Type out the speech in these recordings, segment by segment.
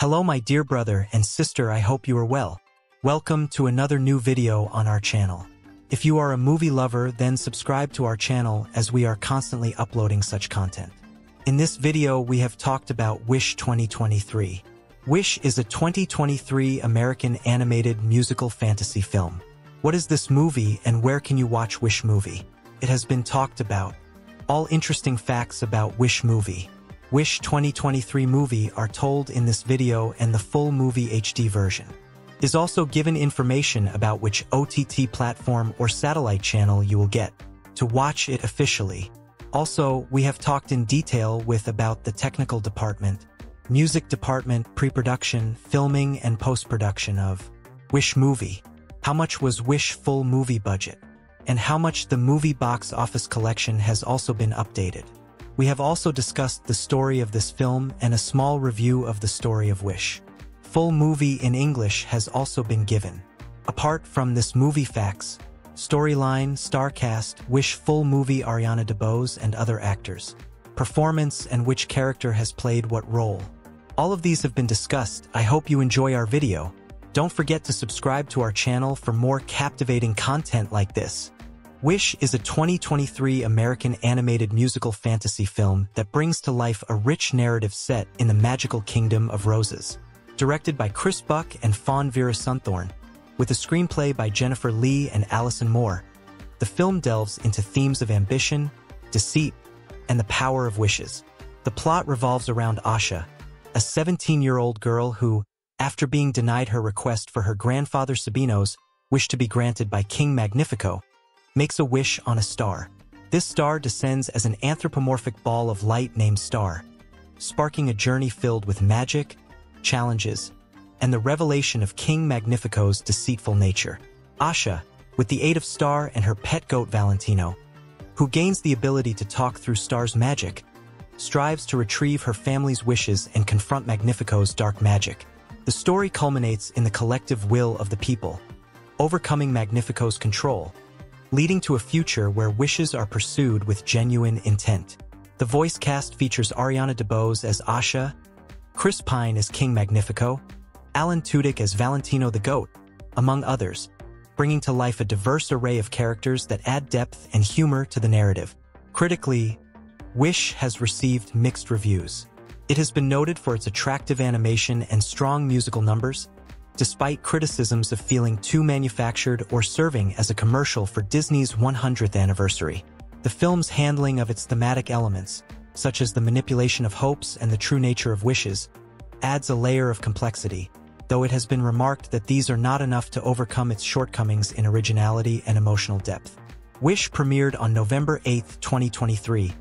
Hello my dear brother and sister, I hope you are well. Welcome to another new video on our channel. If you are a movie lover, then subscribe to our channel as we are constantly uploading such content. In this video, we have talked about Wish 2023. Wish is a 2023 American animated musical fantasy film. What is this movie and where can you watch Wish movie? It has been talked about. All interesting facts about Wish movie. Wish 2023 movie are told in this video and the full movie HD version. Is also given information about which OTT platform or satellite channel you will get to watch it officially. Also, we have talked in detail with about the technical department, music department, pre-production, filming, and post-production of Wish movie. How much was Wish full movie budget? And how much the movie box office collection has also been updated. We have also discussed the story of this film and a small review of the story of Wish. Full movie in English has also been given. Apart from this movie facts, storyline, star cast, Wish full movie Ariana DeBose and other actors, performance and which character has played what role. All of these have been discussed. I hope you enjoy our video. Don't forget to subscribe to our channel for more captivating content like this. Wish is a 2023 American animated musical fantasy film that brings to life a rich narrative set in the magical kingdom of Rosas. Directed by Chris Buck and Fawn Veerasunthorn, with a screenplay by Jennifer Lee and Allison Moore, the film delves into themes of ambition, deceit, and the power of wishes. The plot revolves around Asha, a 17-year-old girl who, after being denied her request for her grandfather Sabino's wish to be granted by King Magnifico, makes a wish on a star. This star descends as an anthropomorphic ball of light named Star, sparking a journey filled with magic, challenges, and the revelation of King Magnifico's deceitful nature. Asha, with the aid of Star and her pet goat Valentino, who gains the ability to talk through Star's magic, strives to retrieve her family's wishes and confront Magnifico's dark magic. The story culminates in the collective will of the people, overcoming Magnifico's control, leading to a future where wishes are pursued with genuine intent. The voice cast features Ariana DeBose as Asha, Chris Pine as King Magnifico, Alan Tudyk as Valentino the Goat, among others, bringing to life a diverse array of characters that add depth and humor to the narrative. Critically, Wish has received mixed reviews. It has been noted for its attractive animation and strong musical numbers, despite criticisms of feeling too manufactured or serving as a commercial for Disney's 100th anniversary. The film's handling of its thematic elements, such as the manipulation of hopes and the true nature of wishes, adds a layer of complexity, though it has been remarked that these are not enough to overcome its shortcomings in originality and emotional depth. Wish premiered on November 8, 2023,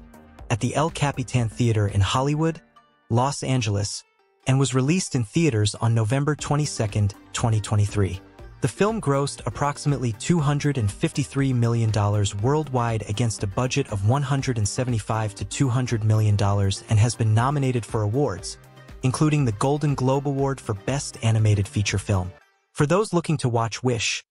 at the El Capitan Theater in Hollywood, Los Angeles, and was released in theaters on November 22, 2023. The film grossed approximately $253 million worldwide against a budget of 175 to $200 million and has been nominated for awards, including the Golden Globe Award for Best Animated Feature Film. For those looking to watch Wish,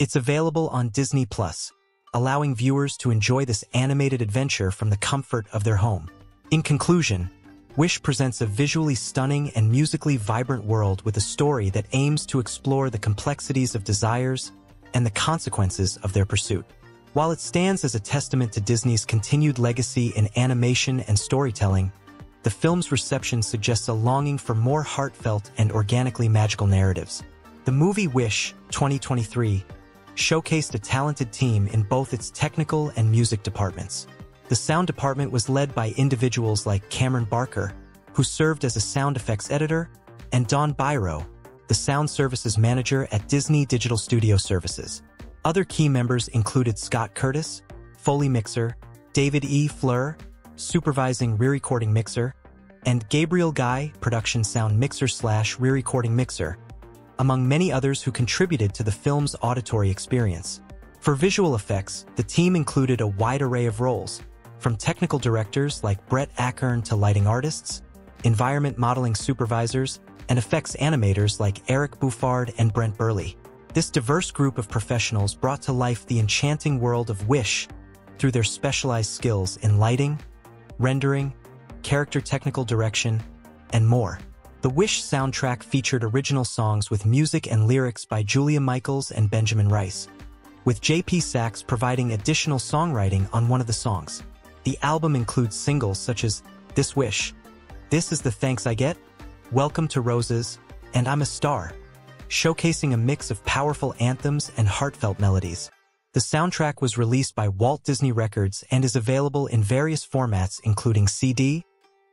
it's available on Disney+, Plus, allowing viewers to enjoy this animated adventure from the comfort of their home. In conclusion, Wish presents a visually stunning and musically vibrant world with a story that aims to explore the complexities of desires and the consequences of their pursuit. While it stands as a testament to Disney's continued legacy in animation and storytelling, the film's reception suggests a longing for more heartfelt and organically magical narratives. The movie Wish 2023 showcased a talented team in both its technical and music departments. The sound department was led by individuals like Cameron Barker, who served as a sound effects editor, and Don Byro, the sound services manager at Disney Digital Studio Services. Other key members included Scott Curtis, Foley Mixer, David E. Fluhr, Supervising Re-Recording Mixer, and Gabriel Guy, Production Sound Mixer slash Re-Recording Mixer, among many others who contributed to the film's auditory experience. For visual effects, the team included a wide array of roles, from technical directors like Brett Ackern to lighting artists, environment modeling supervisors, and effects animators like Eric Buffard and Brent Burley. This diverse group of professionals brought to life the enchanting world of Wish through their specialized skills in lighting, rendering, character technical direction, and more. The Wish soundtrack featured original songs with music and lyrics by Julia Michaels and Benjamin Rice, with J.P. Saxe providing additional songwriting on one of the songs. The album includes singles such as This Wish, This Is the Thanks I Get, Welcome to Rosas, and I'm a Star, showcasing a mix of powerful anthems and heartfelt melodies. The soundtrack was released by Walt Disney Records and is available in various formats including CD,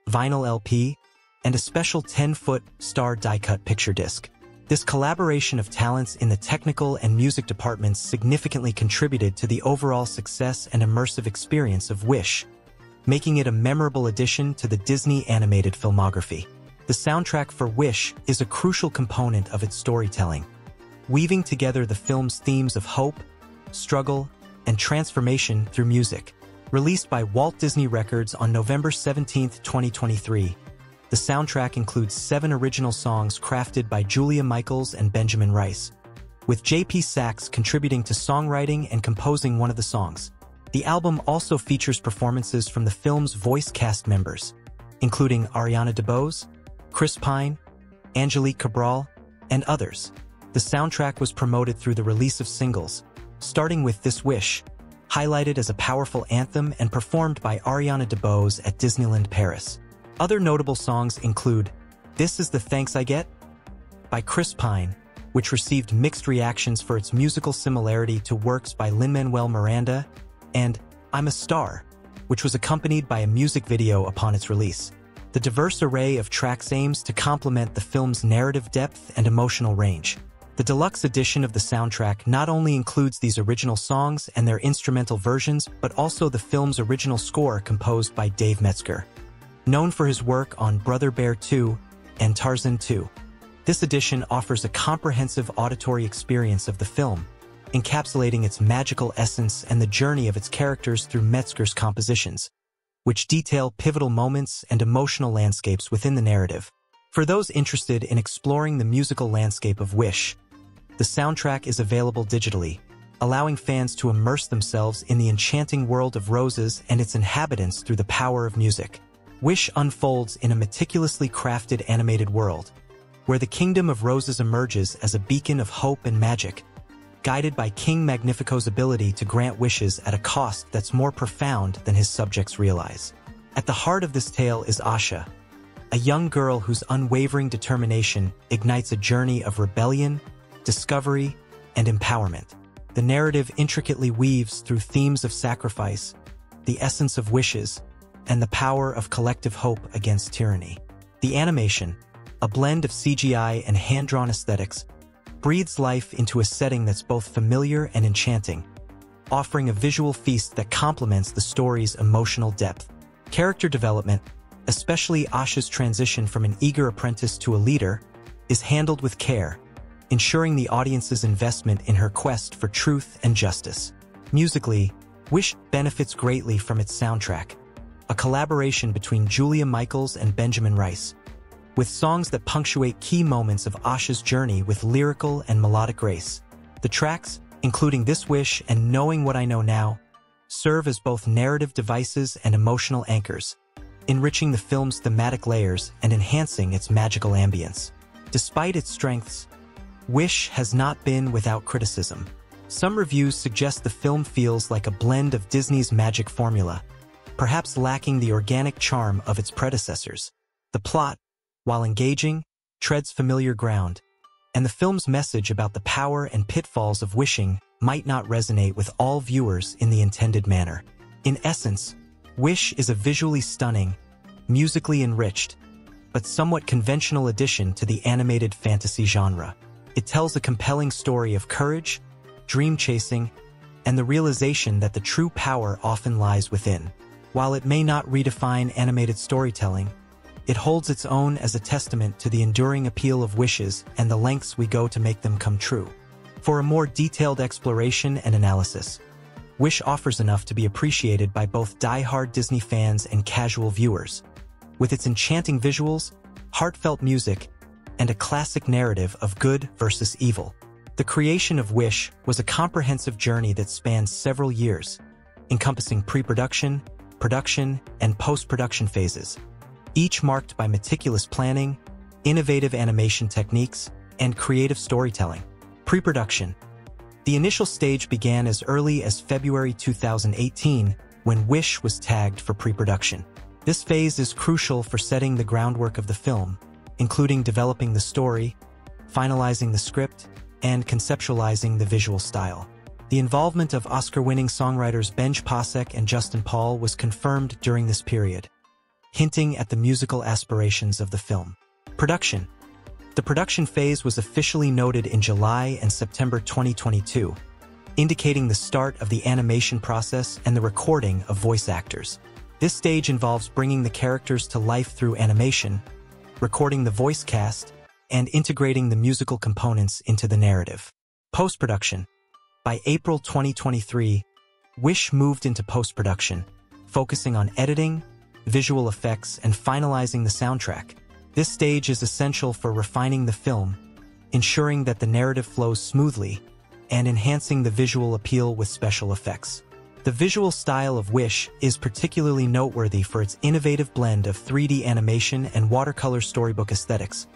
vinyl LP, and a special 10-foot star die-cut picture disc. This collaboration of talents in the technical and music departments significantly contributed to the overall success and immersive experience of Wish, making it a memorable addition to the Disney animated filmography. The soundtrack for Wish is a crucial component of its storytelling, weaving together the film's themes of hope, struggle, and transformation through music. Released by Walt Disney Records on November 17, 2023, the soundtrack includes seven original songs crafted by Julia Michaels and Benjamin Rice, with J.P. Saxe contributing to songwriting and composing one of the songs. The album also features performances from the film's voice cast members, including Ariana DeBose, Chris Pine, Angelique Cabral, and others. The soundtrack was promoted through the release of singles, starting with This Wish, highlighted as a powerful anthem and performed by Ariana DeBose at Disneyland Paris. Other notable songs include This Is the Thanks I Get by Chris Pine, which received mixed reactions for its musical similarity to works by Lin-Manuel Miranda, and I'm a Star, which was accompanied by a music video upon its release. The diverse array of tracks aims to complement the film's narrative depth and emotional range. The deluxe edition of the soundtrack not only includes these original songs and their instrumental versions, but also the film's original score composed by Dave Metzger known for his work on Brother Bear 2 and Tarzan 2. This edition offers a comprehensive auditory experience of the film, encapsulating its magical essence and the journey of its characters through Metzger's compositions, which detail pivotal moments and emotional landscapes within the narrative. For those interested in exploring the musical landscape of Wish, the soundtrack is available digitally, allowing fans to immerse themselves in the enchanting world of Rosas and its inhabitants through the power of music. Wish unfolds in a meticulously crafted animated world, where the Kingdom of Rosas emerges as a beacon of hope and magic, guided by King Magnifico's ability to grant wishes at a cost that's more profound than his subjects realize. At the heart of this tale is Asha, a young girl whose unwavering determination ignites a journey of rebellion, discovery, and empowerment. The narrative intricately weaves through themes of sacrifice, the essence of wishes, and the power of collective hope against tyranny. The animation, a blend of CGI and hand-drawn aesthetics, breathes life into a setting that's both familiar and enchanting, offering a visual feast that complements the story's emotional depth. Character development, especially Asha's transition from an eager apprentice to a leader, is handled with care, ensuring the audience's investment in her quest for truth and justice. Musically, Wish benefits greatly from its soundtrack, a collaboration between Julia Michaels and Benjamin Rice, with songs that punctuate key moments of Asha's journey with lyrical and melodic grace. The tracks, including This Wish and Knowing What I Know Now, serve as both narrative devices and emotional anchors, enriching the film's thematic layers and enhancing its magical ambience. Despite its strengths, Wish has not been without criticism. Some reviews suggest the film feels like a blend of Disney's magic formula, perhaps lacking the organic charm of its predecessors. The plot, while engaging, treads familiar ground, and the film's message about the power and pitfalls of wishing might not resonate with all viewers in the intended manner. In essence, Wish is a visually stunning, musically enriched, but somewhat conventional addition to the animated fantasy genre. It tells a compelling story of courage, dream chasing, and the realization that the true power often lies within. While it may not redefine animated storytelling, it holds its own as a testament to the enduring appeal of wishes and the lengths we go to make them come true. For a more detailed exploration and analysis, Wish offers enough to be appreciated by both die-hard Disney fans and casual viewers. With its enchanting visuals, heartfelt music, and a classic narrative of good versus evil, the creation of Wish was a comprehensive journey that spanned several years, encompassing pre-production, production, and post-production phases, each marked by meticulous planning, innovative animation techniques, and creative storytelling. Pre-production. The initial stage began as early as February 2018 when Wish was tagged for pre-production. This phase is crucial for setting the groundwork of the film, including developing the story, finalizing the script, and conceptualizing the visual style. The involvement of Oscar-winning songwriters Benj Pasek and Justin Paul was confirmed during this period, hinting at the musical aspirations of the film. Production The production phase was officially noted in July and September 2022, indicating the start of the animation process and the recording of voice actors. This stage involves bringing the characters to life through animation, recording the voice cast, and integrating the musical components into the narrative. Post-production by April 2023, Wish moved into post-production, focusing on editing, visual effects, and finalizing the soundtrack. This stage is essential for refining the film, ensuring that the narrative flows smoothly, and enhancing the visual appeal with special effects. The visual style of Wish is particularly noteworthy for its innovative blend of 3D animation and watercolor storybook aesthetics,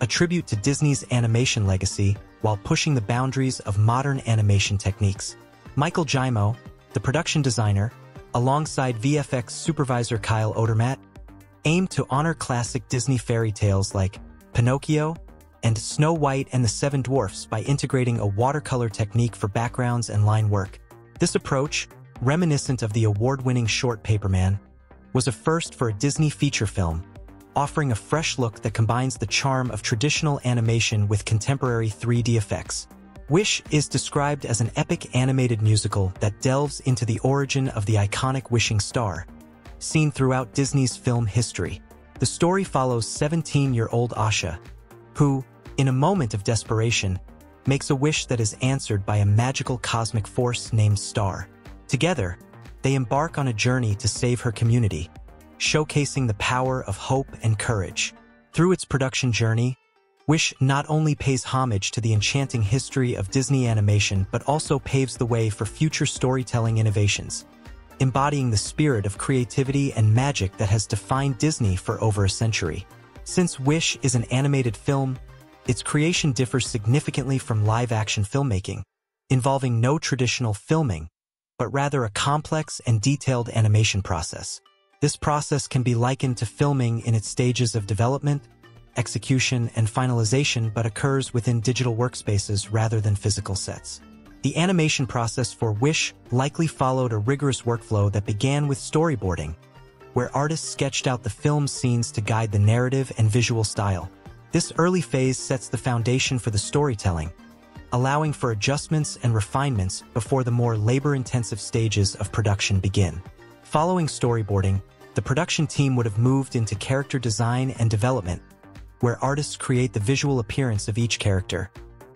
a tribute to Disney's animation legacy while pushing the boundaries of modern animation techniques. Michael Giaimo, the production designer, alongside VFX supervisor Kyle Odermatt, aimed to honor classic Disney fairy tales like Pinocchio and Snow White and the Seven Dwarfs by integrating a watercolor technique for backgrounds and line work. This approach, reminiscent of the award-winning short Paperman, was a first for a Disney feature film offering a fresh look that combines the charm of traditional animation with contemporary 3D effects. Wish is described as an epic animated musical that delves into the origin of the iconic wishing star, seen throughout Disney's film history. The story follows 17-year-old Asha, who, in a moment of desperation, makes a wish that is answered by a magical cosmic force named Star. Together, they embark on a journey to save her community, showcasing the power of hope and courage. Through its production journey, Wish not only pays homage to the enchanting history of Disney animation but also paves the way for future storytelling innovations, embodying the spirit of creativity and magic that has defined Disney for over a century. Since Wish is an animated film, its creation differs significantly from live-action filmmaking, involving no traditional filming, but rather a complex and detailed animation process. This process can be likened to filming in its stages of development, execution, and finalization but occurs within digital workspaces rather than physical sets. The animation process for Wish likely followed a rigorous workflow that began with storyboarding, where artists sketched out the film's scenes to guide the narrative and visual style. This early phase sets the foundation for the storytelling, allowing for adjustments and refinements before the more labor-intensive stages of production begin. Following storyboarding, the production team would have moved into character design and development, where artists create the visual appearance of each character,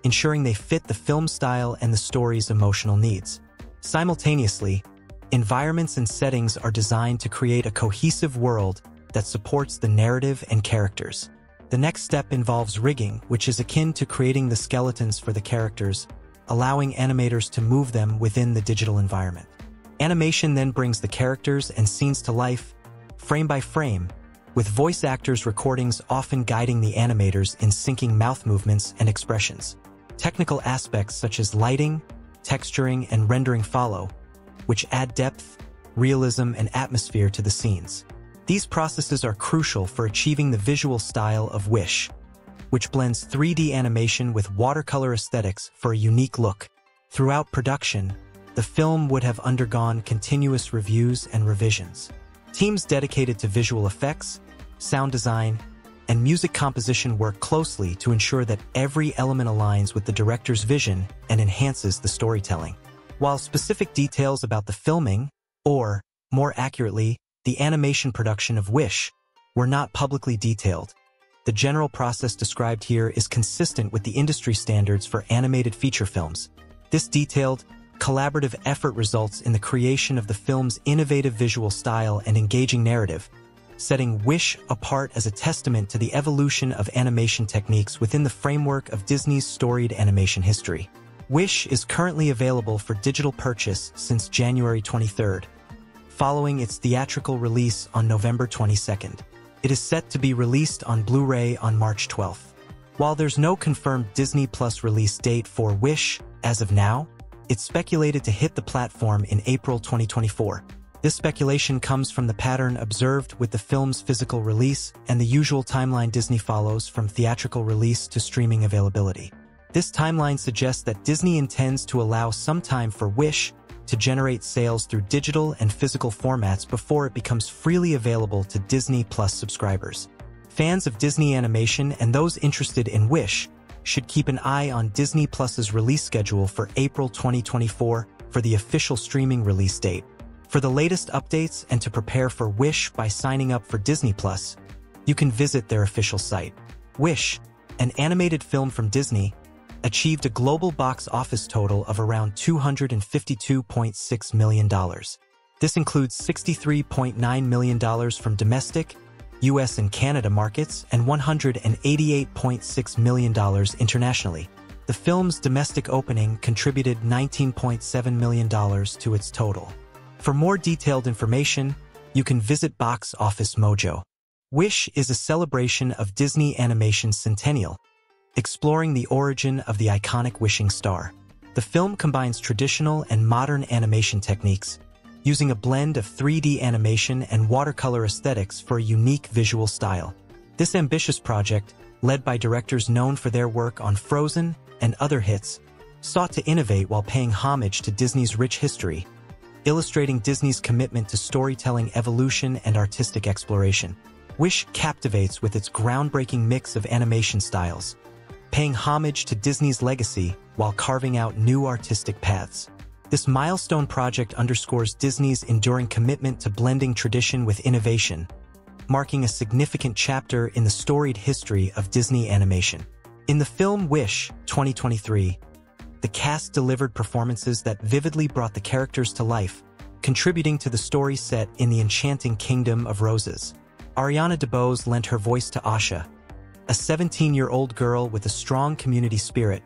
ensuring they fit the film style and the story's emotional needs. Simultaneously, environments and settings are designed to create a cohesive world that supports the narrative and characters. The next step involves rigging, which is akin to creating the skeletons for the characters, allowing animators to move them within the digital environment. Animation then brings the characters and scenes to life, frame by frame, with voice actors' recordings often guiding the animators in syncing mouth movements and expressions. Technical aspects such as lighting, texturing, and rendering follow, which add depth, realism, and atmosphere to the scenes. These processes are crucial for achieving the visual style of Wish, which blends 3D animation with watercolor aesthetics for a unique look. Throughout production, the film would have undergone continuous reviews and revisions. Teams dedicated to visual effects, sound design, and music composition work closely to ensure that every element aligns with the director's vision and enhances the storytelling. While specific details about the filming, or, more accurately, the animation production of Wish, were not publicly detailed, the general process described here is consistent with the industry standards for animated feature films. This detailed, collaborative effort results in the creation of the film's innovative visual style and engaging narrative, setting Wish apart as a testament to the evolution of animation techniques within the framework of Disney's storied animation history. Wish is currently available for digital purchase since January 23rd, following its theatrical release on November 22nd. It is set to be released on Blu-ray on March 12th. While there's no confirmed Disney Plus release date for Wish, as of now, it's speculated to hit the platform in April 2024. This speculation comes from the pattern observed with the film's physical release and the usual timeline Disney follows from theatrical release to streaming availability. This timeline suggests that Disney intends to allow some time for Wish to generate sales through digital and physical formats before it becomes freely available to Disney Plus subscribers. Fans of Disney animation and those interested in Wish should keep an eye on Disney Plus's release schedule for April 2024 for the official streaming release date. For the latest updates and to prepare for Wish by signing up for Disney Plus, you can visit their official site. Wish, an animated film from Disney, achieved a global box office total of around $252.6 million. This includes $63.9 million from domestic, US and Canada markets, and $188.6 million internationally. The film's domestic opening contributed $19.7 million to its total. For more detailed information, you can visit Box Office Mojo. Wish is a celebration of Disney Animation's centennial, exploring the origin of the iconic wishing star. The film combines traditional and modern animation techniques, using a blend of 3D animation and watercolor aesthetics for a unique visual style. This ambitious project, led by directors known for their work on Frozen and other hits, sought to innovate while paying homage to Disney's rich history illustrating Disney's commitment to storytelling evolution and artistic exploration. Wish captivates with its groundbreaking mix of animation styles, paying homage to Disney's legacy while carving out new artistic paths. This milestone project underscores Disney's enduring commitment to blending tradition with innovation, marking a significant chapter in the storied history of Disney animation. In the film Wish 2023, the cast delivered performances that vividly brought the characters to life, contributing to the story set in the enchanting Kingdom of Rosas. Ariana DeBose lent her voice to Asha, a 17-year-old girl with a strong community spirit,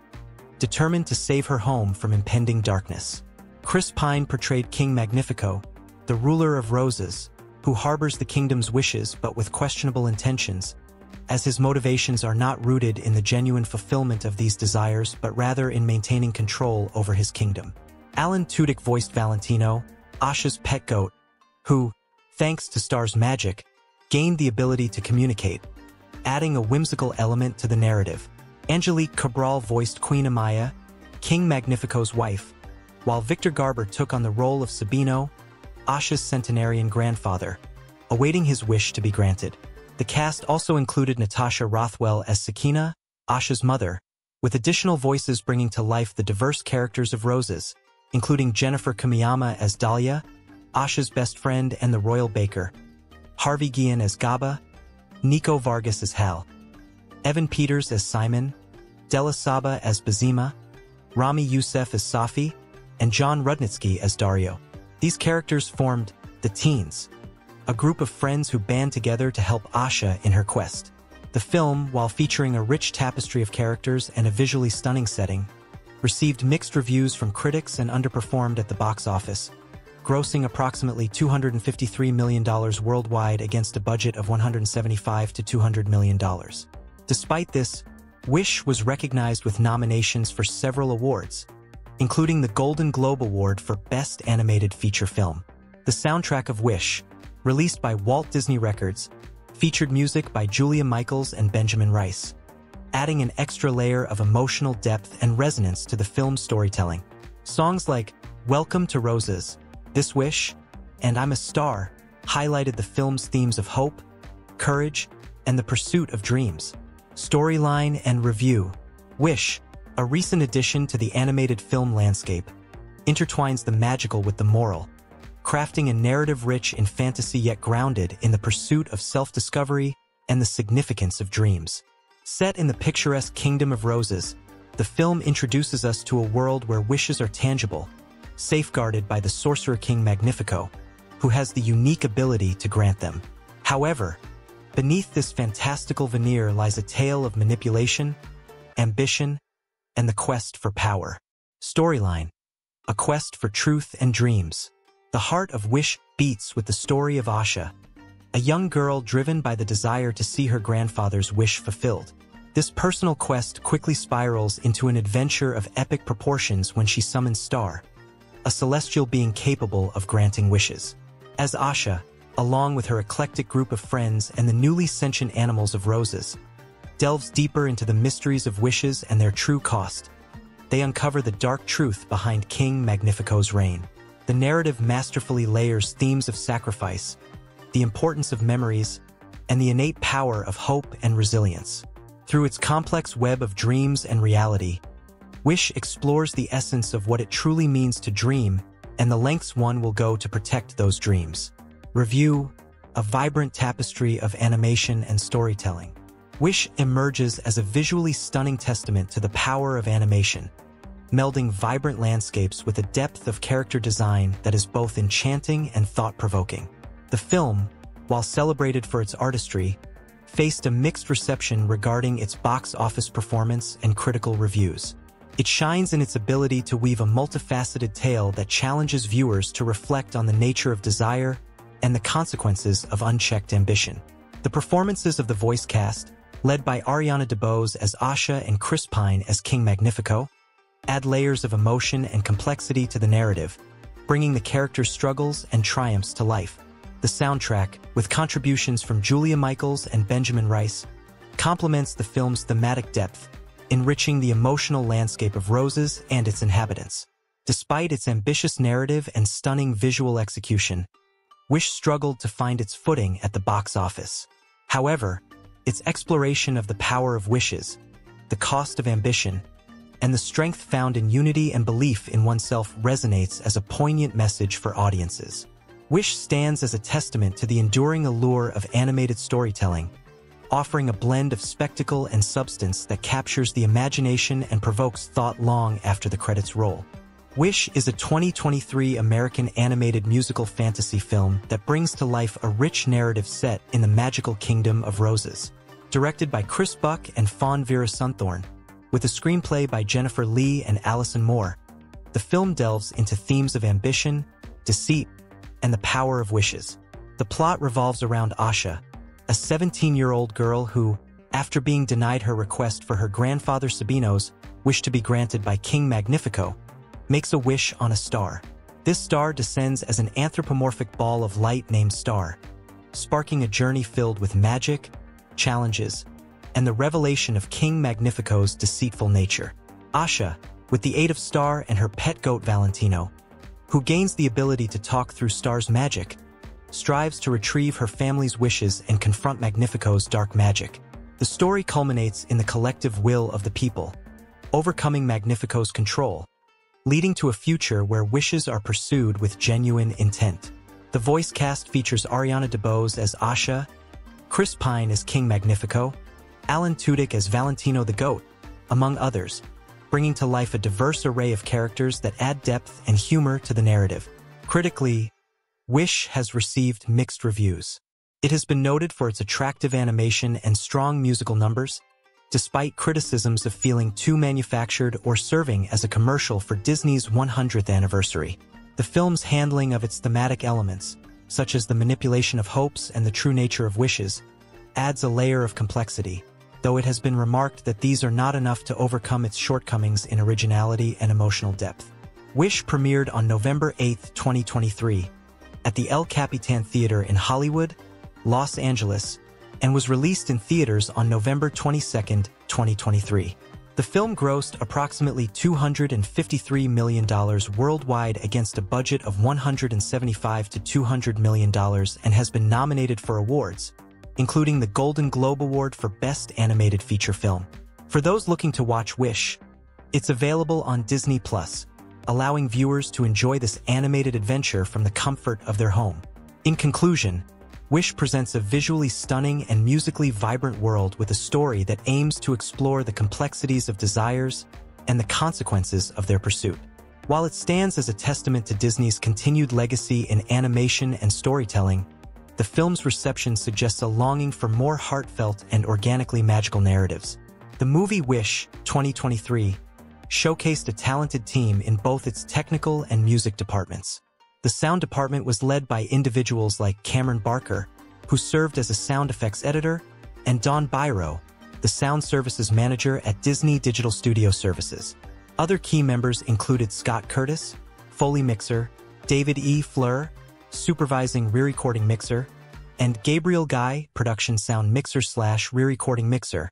determined to save her home from impending darkness. Chris Pine portrayed King Magnifico, the ruler of Rosas, who harbors the kingdom's wishes but with questionable intentions, as his motivations are not rooted in the genuine fulfillment of these desires, but rather in maintaining control over his kingdom. Alan Tudyk voiced Valentino, Asha's pet goat, who, thanks to Star's magic, gained the ability to communicate, adding a whimsical element to the narrative. Angelique Cabral voiced Queen Amaya, King Magnifico's wife, while Victor Garber took on the role of Sabino, Asha's centenarian grandfather, awaiting his wish to be granted. The cast also included Natasha Rothwell as Sakina, Asha's mother, with additional voices bringing to life the diverse characters of Rosas, including Jennifer Kumiyama as Dahlia, Asha's best friend and the royal baker, Harvey Guillen as Gaba, Niko Vargas as Hal, Evan Peters as Simon, Della Saba as Bazeema, Ramy Youssef as Safi, and Jon Rudnitsky as Dario. These characters formed the Teens, a group of friends who band together to help Asha in her quest. The film, while featuring a rich tapestry of characters and a visually stunning setting, received mixed reviews from critics and underperformed at the box office, grossing approximately $253 million worldwide against a budget of 175 to $200 million. Despite this, Wish was recognized with nominations for several awards, including the Golden Globe Award for Best Animated Feature Film. The soundtrack of Wish, released by Walt Disney Records, featured music by Julia Michaels and Benjamin Rice, adding an extra layer of emotional depth and resonance to the film's storytelling. Songs like Welcome to Rosas, This Wish, and I'm a Star highlighted the film's themes of hope, courage, and the pursuit of dreams. Storyline and Review Wish, a recent addition to the animated film landscape, intertwines the magical with the moral, crafting a narrative rich in fantasy yet grounded in the pursuit of self-discovery and the significance of dreams. Set in the picturesque Kingdom of Rosas, the film introduces us to a world where wishes are tangible, safeguarded by the Sorcerer King Magnifico, who has the unique ability to grant them. However, beneath this fantastical veneer lies a tale of manipulation, ambition, and the quest for power. Storyline, a quest for truth and dreams. The heart of Wish beats with the story of Asha, a young girl driven by the desire to see her grandfather's wish fulfilled. This personal quest quickly spirals into an adventure of epic proportions when she summons Star, a celestial being capable of granting wishes. As Asha, along with her eclectic group of friends and the newly sentient animals of Rosas, delves deeper into the mysteries of wishes and their true cost, they uncover the dark truth behind King Magnifico's reign. The narrative masterfully layers themes of sacrifice, the importance of memories, and the innate power of hope and resilience. Through its complex web of dreams and reality, Wish explores the essence of what it truly means to dream and the lengths one will go to protect those dreams. Review, a vibrant tapestry of animation and storytelling. Wish emerges as a visually stunning testament to the power of animation, melding vibrant landscapes with a depth of character design that is both enchanting and thought-provoking. The film, while celebrated for its artistry, faced a mixed reception regarding its box office performance and critical reviews. It shines in its ability to weave a multifaceted tale that challenges viewers to reflect on the nature of desire and the consequences of unchecked ambition. The performances of the voice cast, led by Ariana DeBose as Asha and Chris Pine as King Magnifico, add layers of emotion and complexity to the narrative, bringing the character's struggles and triumphs to life. The soundtrack, with contributions from Julia Michaels and Benjamin Rice, complements the film's thematic depth, enriching the emotional landscape of Rosas and its inhabitants. Despite its ambitious narrative and stunning visual execution, Wish struggled to find its footing at the box office. However, its exploration of the power of wishes, the cost of ambition, and the strength found in unity and belief in oneself resonates as a poignant message for audiences. Wish stands as a testament to the enduring allure of animated storytelling, offering a blend of spectacle and substance that captures the imagination and provokes thought long after the credits roll. Wish is a 2023 American animated musical fantasy film that brings to life a rich narrative set in the magical kingdom of Rosas. Directed by Chris Buck and Fawn Veerasunthorn, with a screenplay by Jennifer Lee and Allison Moore, the film delves into themes of ambition, deceit, and the power of wishes. The plot revolves around Asha, a 17-year-old girl who, after being denied her request for her grandfather Sabino's wish to be granted by King Magnifico, makes a wish on a star. This star descends as an anthropomorphic ball of light named Star, sparking a journey filled with magic, challenges, and the revelation of King Magnifico's deceitful nature. Asha, with the aid of Star and her pet goat Valentino, who gains the ability to talk through Star's magic, strives to retrieve her family's wishes and confront Magnifico's dark magic. The story culminates in the collective will of the people, overcoming Magnifico's control, leading to a future where wishes are pursued with genuine intent. The voice cast features Ariana DeBose as Asha, Chris Pine as King Magnifico, Alan Tudyk as Valentino the Goat, among others, bringing to life a diverse array of characters that add depth and humor to the narrative. Critically, Wish has received mixed reviews. It has been noted for its attractive animation and strong musical numbers, despite criticisms of feeling too manufactured or serving as a commercial for Disney's 100th anniversary. The film's handling of its thematic elements, such as the manipulation of hopes and the true nature of wishes, adds a layer of complexity, though it has been remarked that these are not enough to overcome its shortcomings in originality and emotional depth. Wish premiered on November 8, 2023, at the El Capitan Theater in Hollywood, Los Angeles, and was released in theaters on November 22, 2023. The film grossed approximately $253 million worldwide against a budget of 175 to $200 million and has been nominated for awards, including the Golden Globe Award for Best Animated Feature Film. For those looking to watch Wish, it's available on Disney+, Plus, allowing viewers to enjoy this animated adventure from the comfort of their home. In conclusion, Wish presents a visually stunning and musically vibrant world with a story that aims to explore the complexities of desires and the consequences of their pursuit. While it stands as a testament to Disney's continued legacy in animation and storytelling, the film's reception suggests a longing for more heartfelt and organically magical narratives. The movie Wish 2023 showcased a talented team in both its technical and music departments. The sound department was led by individuals like Cameron Barker, who served as a sound effects editor, and Don Byro, the sound services manager at Disney Digital Studio Services. Other key members included Scott Curtis, Foley Mixer, David E. Fluhr, Supervising Re-Recording Mixer, and Gabriel Guy, Production Sound Mixer slash Re-Recording Mixer,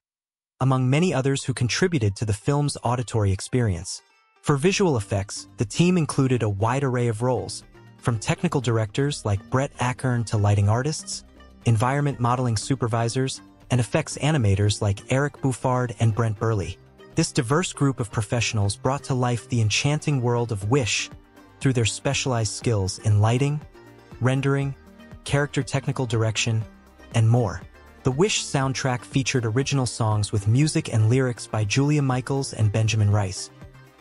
among many others who contributed to the film's auditory experience. For visual effects, the team included a wide array of roles, from technical directors like Brett Ackern to lighting artists, environment modeling supervisors, and effects animators like Eric Buffard and Brent Burley. This diverse group of professionals brought to life the enchanting world of Wish through their specialized skills in lighting, rendering, character technical direction, and more. The Wish soundtrack featured original songs with music and lyrics by Julia Michaels and Benjamin Rice,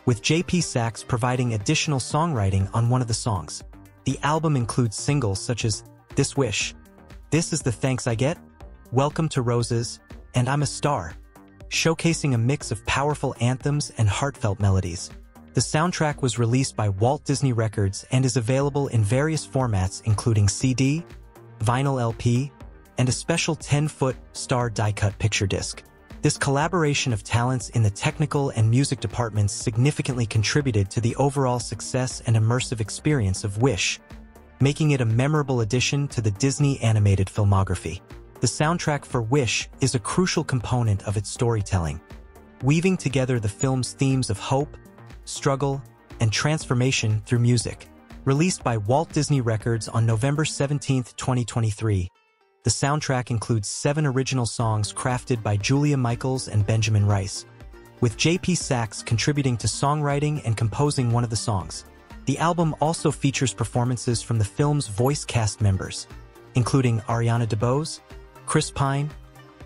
with J.P. Saxe providing additional songwriting on one of the songs. The album includes singles such as This Wish, This Is the Thanks I Get, Welcome to Rosas, and I'm a Star, showcasing a mix of powerful anthems and heartfelt melodies. The soundtrack was released by Walt Disney Records and is available in various formats including CD, vinyl LP, and a special 10-foot star die-cut picture disc. This collaboration of talents in the technical and music departments significantly contributed to the overall success and immersive experience of Wish, making it a memorable addition to the Disney animated filmography. The soundtrack for Wish is a crucial component of its storytelling, weaving together the film's themes of hope, struggle, and transformation through music. Released by Walt Disney Records on November 17, 2023, the soundtrack includes seven original songs crafted by Julia Michaels and Benjamin Rice, with J.P. Saxe contributing to songwriting and composing one of the songs. The album also features performances from the film's voice cast members, including Ariana DeBose, Chris Pine,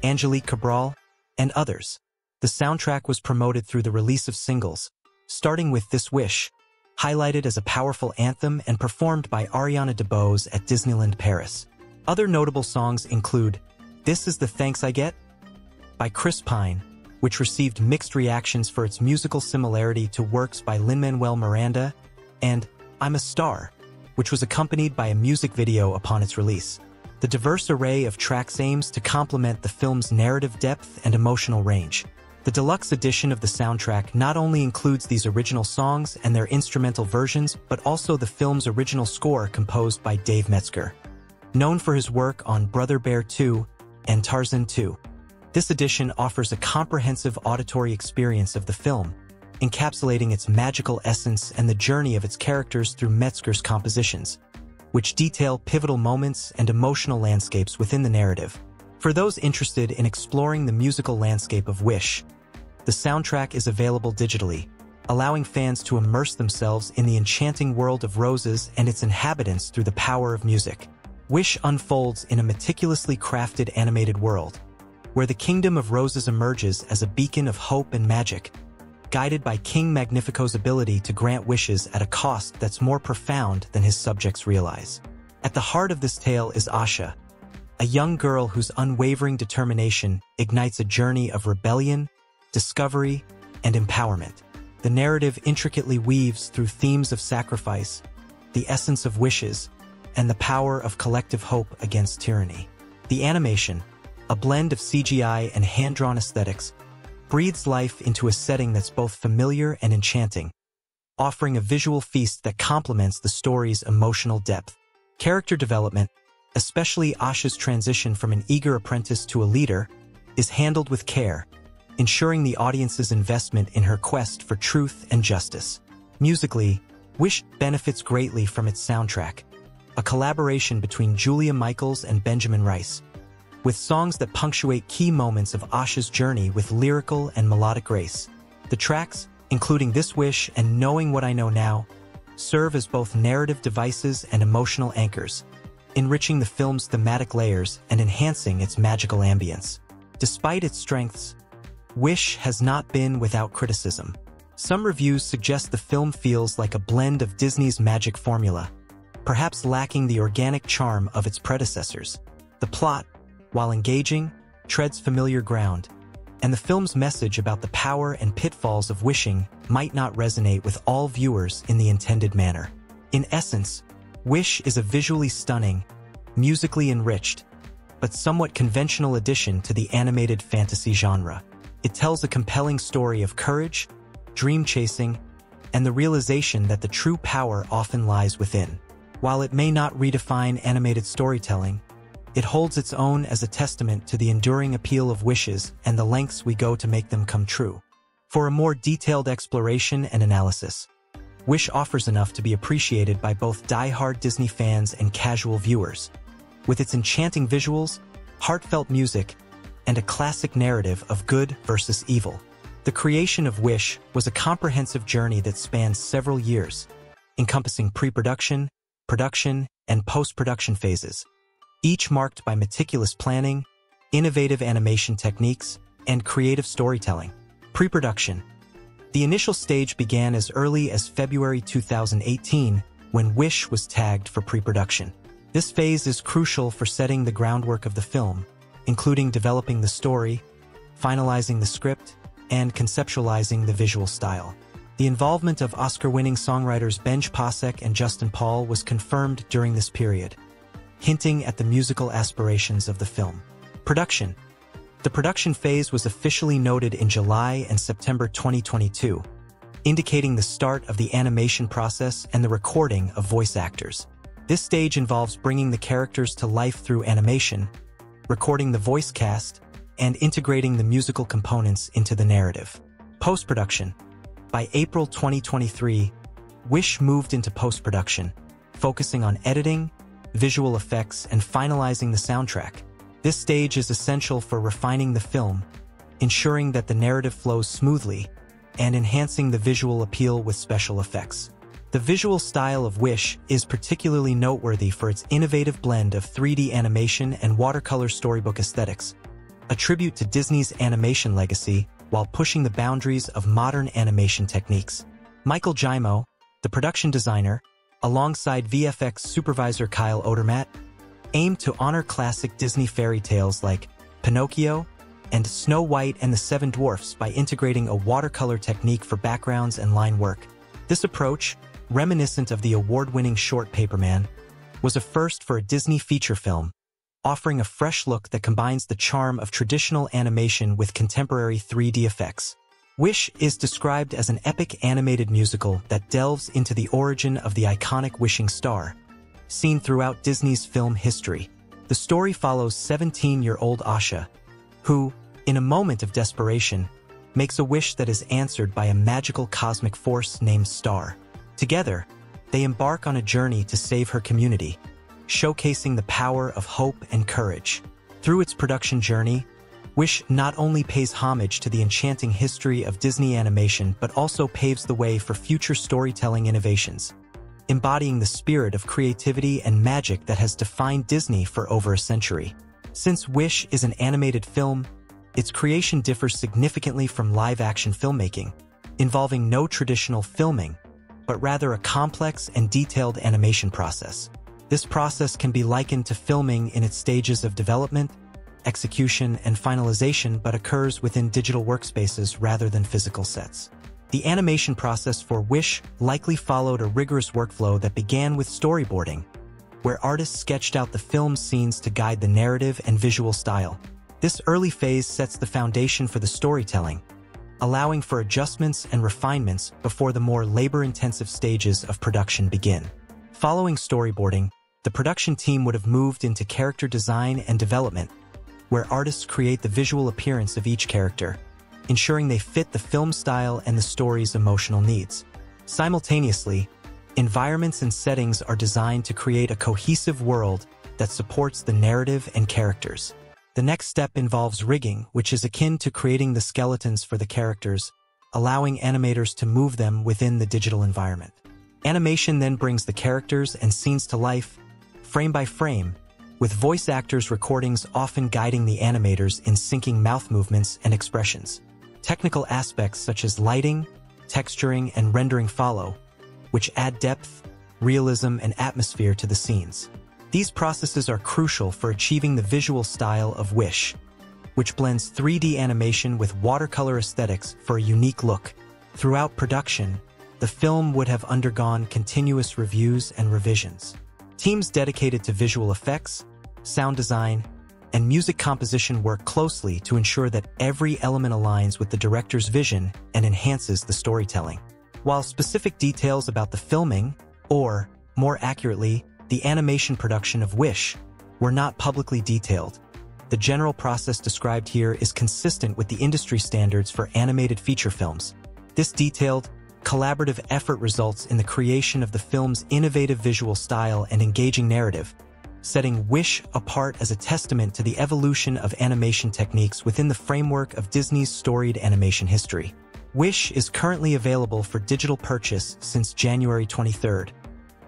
Angelique Cabral, and others. The soundtrack was promoted through the release of singles, starting with This Wish, highlighted as a powerful anthem and performed by Ariana DeBose at Disneyland Paris. Other notable songs include This Is the Thanks I Get by Chris Pine, which received mixed reactions for its musical similarity to works by Lin-Manuel Miranda, and I'm a Star, which was accompanied by a music video upon its release. The diverse array of tracks aims to complement the film's narrative depth and emotional range. The deluxe edition of the soundtrack not only includes these original songs and their instrumental versions, but also the film's original score composed by Dave Metzger. Known for his work on Brother Bear 2 and Tarzan 2, this edition offers a comprehensive auditory experience of the film, encapsulating its magical essence and the journey of its characters through Metzger's compositions, which detail pivotal moments and emotional landscapes within the narrative. For those interested in exploring the musical landscape of Wish, the soundtrack is available digitally, allowing fans to immerse themselves in the enchanting world of Rosas and its inhabitants through the power of music. Wish unfolds in a meticulously crafted animated world, where the Kingdom of Rosas emerges as a beacon of hope and magic, guided by King Magnifico's ability to grant wishes at a cost that's more profound than his subjects realize. At the heart of this tale is Asha, a young girl whose unwavering determination ignites a journey of rebellion, discovery, and empowerment. The narrative intricately weaves through themes of sacrifice, the essence of wishes, and the power of collective hope against tyranny. The animation, a blend of CGI and hand-drawn aesthetics, breathes life into a setting that's both familiar and enchanting, offering a visual feast that complements the story's emotional depth. Character development, especially Asha's transition from an eager apprentice to a leader, is handled with care, ensuring the audience's investment in her quest for truth and justice. Musically, Wish benefits greatly from its soundtrack, a collaboration between Julia Michaels and Benjamin Rice, with songs that punctuate key moments of Asha's journey with lyrical and melodic grace. The tracks, including This Wish and Knowing What I Know Now, serve as both narrative devices and emotional anchors, enriching the film's thematic layers and enhancing its magical ambience. Despite its strengths, Wish has not been without criticism. Some reviews suggest the film feels like a blend of Disney's magic formula, perhaps lacking the organic charm of its predecessors. The plot, while engaging, treads familiar ground, and the film's message about the power and pitfalls of wishing might not resonate with all viewers in the intended manner. In essence, Wish is a visually stunning, musically enriched, but somewhat conventional addition to the animated fantasy genre. It tells a compelling story of courage, dream chasing, and the realization that the true power often lies within. While it may not redefine animated storytelling, it holds its own as a testament to the enduring appeal of wishes and the lengths we go to make them come true. For a more detailed exploration and analysis, Wish offers enough to be appreciated by both die-hard Disney fans and casual viewers. With its enchanting visuals, heartfelt music, and a classic narrative of good versus evil. The creation of Wish was a comprehensive journey that spanned several years, encompassing pre-production, production, and post-production phases, each marked by meticulous planning, innovative animation techniques, and creative storytelling. Pre-production the initial stage began as early as February 2018 when Wish was tagged for pre-production. This phase is crucial for setting the groundwork of the film, including developing the story, finalizing the script, and conceptualizing the visual style. The involvement of Oscar-winning songwriters Benj Pasek and Justin Paul was confirmed during this period, hinting at the musical aspirations of the film. Production the production phase was officially noted in July and September 2022, indicating the start of the animation process and the recording of voice actors. This stage involves bringing the characters to life through animation, recording the voice cast, and integrating the musical components into the narrative. Post-production. By April 2023, Wish moved into post-production, focusing on editing, visual effects, and finalizing the soundtrack. This stage is essential for refining the film, ensuring that the narrative flows smoothly, and enhancing the visual appeal with special effects. The visual style of Wish is particularly noteworthy for its innovative blend of 3D animation and watercolor storybook aesthetics, a tribute to Disney's animation legacy while pushing the boundaries of modern animation techniques. Michael Giaimo, the production designer, alongside VFX supervisor Kyle Odermatt, aimed to honor classic Disney fairy tales like Pinocchio and Snow White and the Seven Dwarfs by integrating a watercolor technique for backgrounds and line work. This approach, reminiscent of the award-winning short Paperman, was a first for a Disney feature film, offering a fresh look that combines the charm of traditional animation with contemporary 3D effects. Wish is described as an epic animated musical that delves into the origin of the iconic wishing star, seen throughout Disney's film history. The story follows 17-year-old Asha, who, in a moment of desperation, makes a wish that is answered by a magical cosmic force named Star. Together, they embark on a journey to save her community, showcasing the power of hope and courage. Through its production journey, Wish not only pays homage to the enchanting history of Disney animation but also paves the way for future storytelling innovations embodying the spirit of creativity and magic that has defined Disney for over a century. Since Wish is an animated film, its creation differs significantly from live-action filmmaking, involving no traditional filming, but rather a complex and detailed animation process. This process can be likened to filming in its stages of development, execution, and finalization but occurs within digital workspaces rather than physical sets. The animation process for Wish likely followed a rigorous workflow that began with storyboarding, where artists sketched out the film's scenes to guide the narrative and visual style. This early phase sets the foundation for the storytelling, allowing for adjustments and refinements before the more labor-intensive stages of production begin. Following storyboarding, the production team would have moved into character design and development, where artists create the visual appearance of each character, ensuring they fit the film style and the story's emotional needs. Simultaneously, environments and settings are designed to create a cohesive world that supports the narrative and characters. The next step involves rigging, which is akin to creating the skeletons for the characters, allowing animators to move them within the digital environment. Animation then brings the characters and scenes to life, frame by frame, with voice actors' recordings often guiding the animators in syncing mouth movements and expressions. Technical aspects such as lighting, texturing, and rendering follow, which add depth, realism, and atmosphere to the scenes. These processes are crucial for achieving the visual style of Wish, which blends 3D animation with watercolor aesthetics for a unique look. Throughout production, the film would have undergone continuous reviews and revisions. Teams dedicated to visual effects, sound design, and music composition work closely to ensure that every element aligns with the director's vision and enhances the storytelling. While specific details about the filming, or, more accurately, the animation production of Wish, were not publicly detailed, the general process described here is consistent with the industry standards for animated feature films. This detailed, collaborative effort results in the creation of the film's innovative visual style and engaging narrative, setting Wish apart as a testament to the evolution of animation techniques within the framework of Disney's storied animation history. Wish is currently available for digital purchase since January 23rd,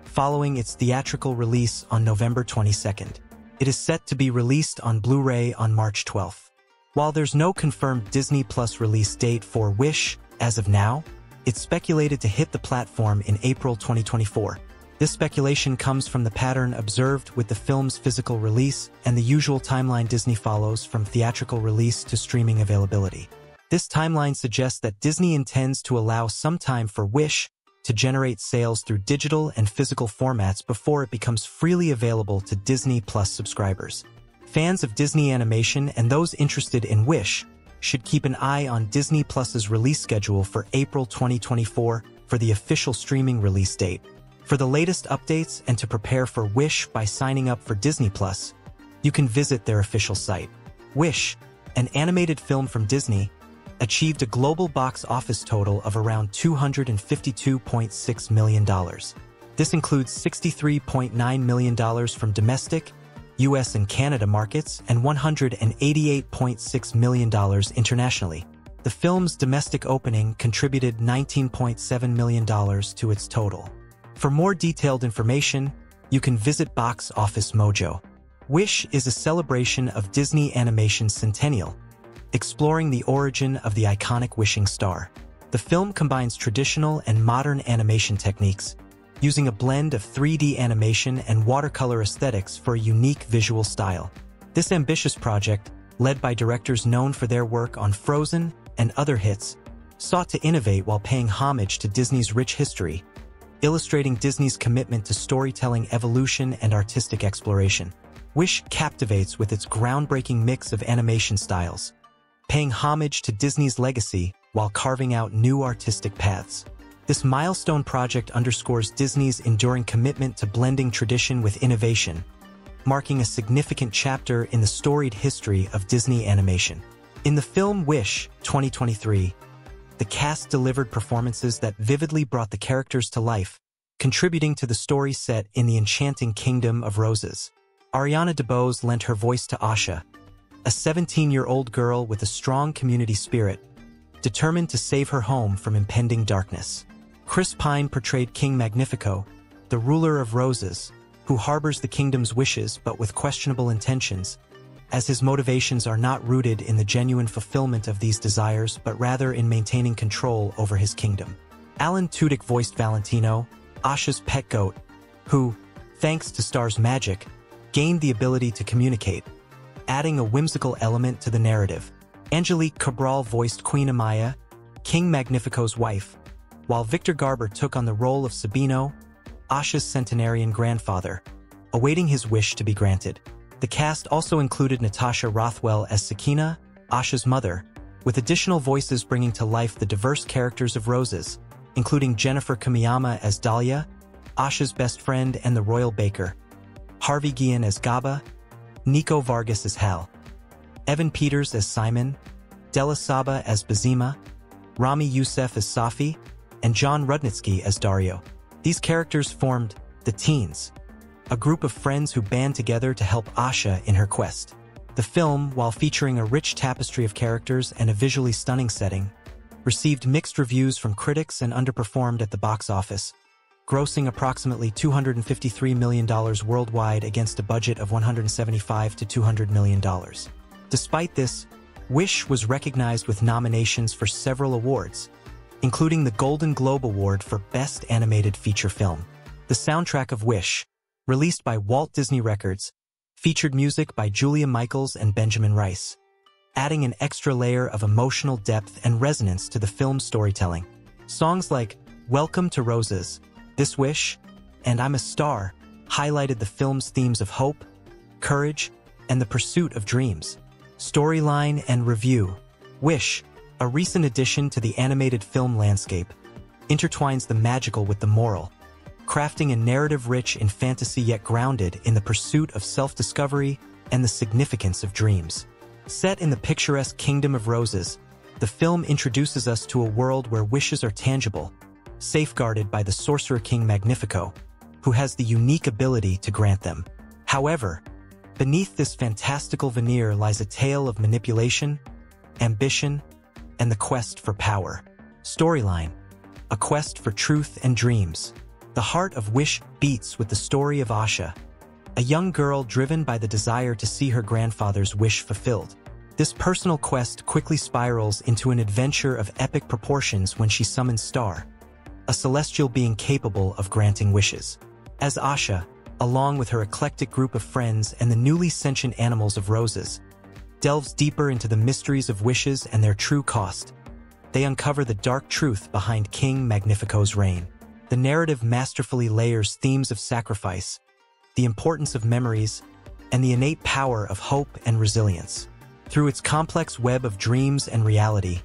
following its theatrical release on November 22nd. It is set to be released on Blu-ray on March 12th. While there's no confirmed Disney Plus release date for Wish as of now, it's speculated to hit the platform in April 2024. This speculation comes from the pattern observed with the film's physical release and the usual timeline Disney follows from theatrical release to streaming availability. This timeline suggests that Disney intends to allow some time for Wish to generate sales through digital and physical formats before it becomes freely available to Disney Plus subscribers. Fans of Disney animation and those interested in Wish should keep an eye on Disney Plus's release schedule for April 2024 for the official streaming release date. For the latest updates and to prepare for Wish by signing up for Disney Plus, you can visit their official site. Wish, an animated film from Disney, achieved a global box office total of around $252.6 million. This includes $63.9 million from domestic, US and Canada markets, and $188.6 million internationally. The film's domestic opening contributed $19.7 million to its total. For more detailed information, you can visit Box Office Mojo. Wish is a celebration of Disney Animation's centennial, exploring the origin of the iconic wishing star. The film combines traditional and modern animation techniques, using a blend of 3D animation and watercolor aesthetics for a unique visual style. This ambitious project, led by directors known for their work on Frozen and other hits, sought to innovate while paying homage to Disney's rich history, illustrating Disney's commitment to storytelling evolution and artistic exploration. Wish captivates with its groundbreaking mix of animation styles, paying homage to Disney's legacy while carving out new artistic paths. This milestone project underscores Disney's enduring commitment to blending tradition with innovation, marking a significant chapter in the storied history of Disney animation. In the film Wish 2023, the cast delivered performances that vividly brought the characters to life, contributing to the story set in the enchanting Kingdom of Rosas. Ariana DeBose lent her voice to Asha, a 17-year-old girl with a strong community spirit, determined to save her home from impending darkness. Chris Pine portrayed King Magnifico, the ruler of Rosas, who harbors the kingdom's wishes but with questionable intentions, as his motivations are not rooted in the genuine fulfillment of these desires but rather in maintaining control over his kingdom. Alan Tudyk voiced Valentino, Asha's pet goat, who, thanks to Star's magic, gained the ability to communicate, adding a whimsical element to the narrative. Angelique Cabral voiced Queen Amaya, King Magnifico's wife, while Victor Garber took on the role of Sabino, Asha's centenarian grandfather, awaiting his wish to be granted. The cast also included Natasha Rothwell as Sakina, Asha's mother, with additional voices bringing to life the diverse characters of Rosas, including Jennifer Kumiyama as Dahlia, Asha's best friend and the royal baker, Harvey Guillen as Gaba, Niko Vargas as Hal, Evan Peters as Simon, Della Saba as Bazeema, Ramy Youssef as Safi, and Jon Rudnitsky as Dario. These characters formed the Teens, a group of friends who band together to help Asha in her quest. The film, while featuring a rich tapestry of characters and a visually stunning setting, received mixed reviews from critics and underperformed at the box office, grossing approximately $253 million worldwide against a budget of 175 to $200 million. Despite this, Wish was recognized with nominations for several awards, including the Golden Globe Award for Best Animated Feature Film. The soundtrack of Wish, released by Walt Disney Records, featured music by Julia Michaels and Benjamin Rice, adding an extra layer of emotional depth and resonance to the film's storytelling. Songs like Welcome to Rosas, this Wish, and I'm a Star highlighted the film's themes of hope, courage, and the pursuit of dreams. Storyline and review. Wish, a recent addition to the animated film landscape, intertwines the magical with the moral, crafting a narrative rich in fantasy yet grounded in the pursuit of self-discovery and the significance of dreams. Set in the picturesque Kingdom of Rosas, the film introduces us to a world where wishes are tangible, safeguarded by the Sorcerer King Magnifico, who has the unique ability to grant them. However, beneath this fantastical veneer lies a tale of manipulation, ambition, and the quest for power. Storyline, a quest for truth and dreams. The heart of Wish beats with the story of Asha, a young girl driven by the desire to see her grandfather's wish fulfilled. This personal quest quickly spirals into an adventure of epic proportions when she summons Star, a celestial being capable of granting wishes. As Asha, along with her eclectic group of friends and the newly sentient animals of Rosas, delves deeper into the mysteries of wishes and their true cost, they uncover the dark truth behind King Magnifico's reign. The narrative masterfully layers themes of sacrifice, the importance of memories, and the innate power of hope and resilience. Through its complex web of dreams and reality,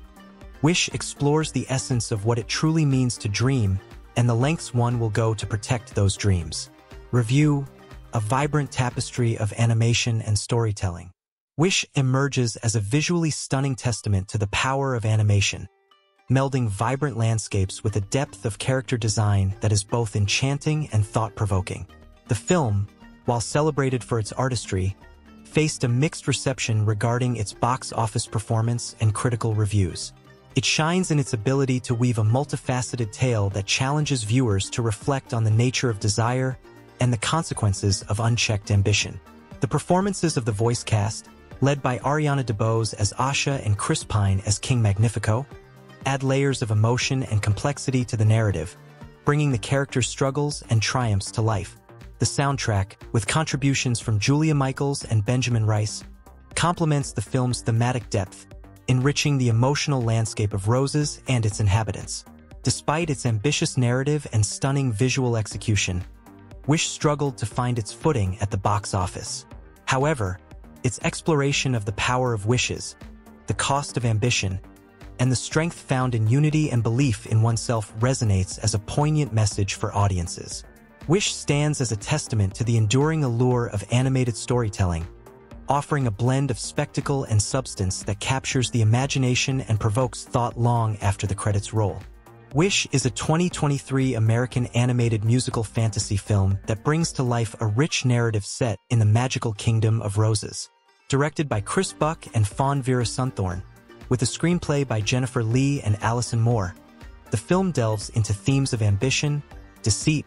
Wish explores the essence of what it truly means to dream and the lengths one will go to protect those dreams. Review, a vibrant tapestry of animation and storytelling. Wish emerges as a visually stunning testament to the power of animation, melding vibrant landscapes with a depth of character design that is both enchanting and thought-provoking. The film, while celebrated for its artistry, faced a mixed reception regarding its box office performance and critical reviews. It shines in its ability to weave a multifaceted tale that challenges viewers to reflect on the nature of desire and the consequences of unchecked ambition. The performances of the voice cast, led by Ariana DeBose as Asha and Chris Pine as King Magnifico, add layers of emotion and complexity to the narrative, bringing the character's struggles and triumphs to life. The soundtrack, with contributions from Julia Michaels and Benjamin Rice, complements the film's thematic depth, enriching the emotional landscape of Rosas and its inhabitants. Despite its ambitious narrative and stunning visual execution, Wish struggled to find its footing at the box office. However, its exploration of the power of wishes, the cost of ambition, and the strength found in unity and belief in oneself resonates as a poignant message for audiences. Wish stands as a testament to the enduring allure of animated storytelling, offering a blend of spectacle and substance that captures the imagination and provokes thought long after the credits roll. Wish is a 2023 American animated musical fantasy film that brings to life a rich narrative set in the magical kingdom of Rosas. Directed by Chris Buck and Fawn Veerasunthorn, with a screenplay by Jennifer Lee and Allison Moore, the film delves into themes of ambition, deceit,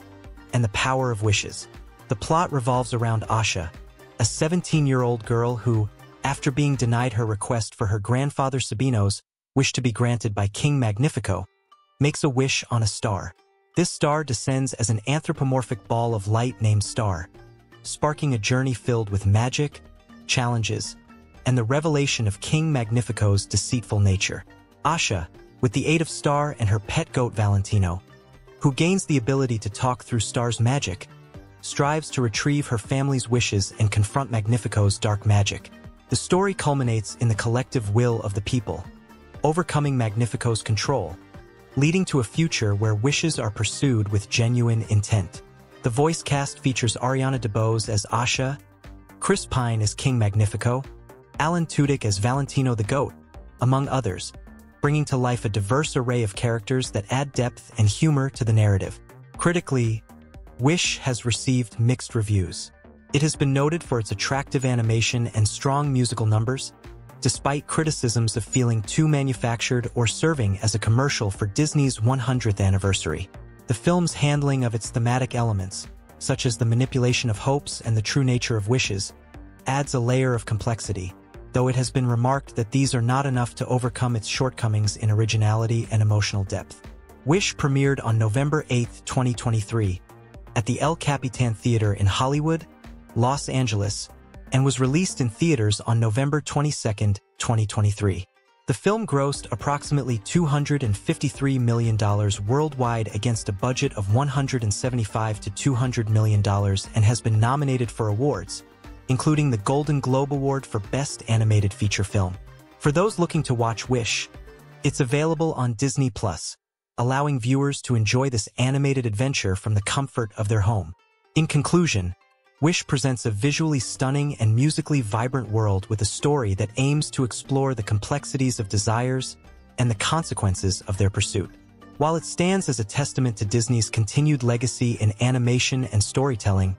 and the power of wishes. The plot revolves around Asha, a 17-year-old girl who, after being denied her request for her grandfather Sabino's wish to be granted by King Magnifico, makes a wish on a star. This star descends as an anthropomorphic ball of light named Star, sparking a journey filled with magic, challenges, and the revelation of King Magnifico's deceitful nature. Asha, with the aid of Star and her pet goat Valentino, who gains the ability to talk through Star's magic, strives to retrieve her family's wishes and confront Magnifico's dark magic. The story culminates in the collective will of the people, overcoming Magnifico's control, leading to a future where wishes are pursued with genuine intent. The voice cast features Ariana DeBose as Asha, Chris Pine as King Magnifico, Alan Tudyk as Valentino the Goat, among others, bringing to life a diverse array of characters that add depth and humor to the narrative. Critically, Wish has received mixed reviews. It has been noted for its attractive animation and strong musical numbers, despite criticisms of feeling too manufactured or serving as a commercial for Disney's 100th anniversary. The film's handling of its thematic elements, such as the manipulation of hopes and the true nature of wishes, adds a layer of complexity, though it has been remarked that these are not enough to overcome its shortcomings in originality and emotional depth. Wish premiered on November 8, 2023, at the El Capitan Theater in Hollywood, Los Angeles, and was released in theaters on November 22, 2023. The film grossed approximately $253 million worldwide against a budget of 175 to $200 million and has been nominated for awards, including the Golden Globe Award for Best Animated Feature Film. For those looking to watch Wish, it's available on Disney+, Plus, allowing viewers to enjoy this animated adventure from the comfort of their home. In conclusion, Wish presents a visually stunning and musically vibrant world with a story that aims to explore the complexities of desires and the consequences of their pursuit. While it stands as a testament to Disney's continued legacy in animation and storytelling,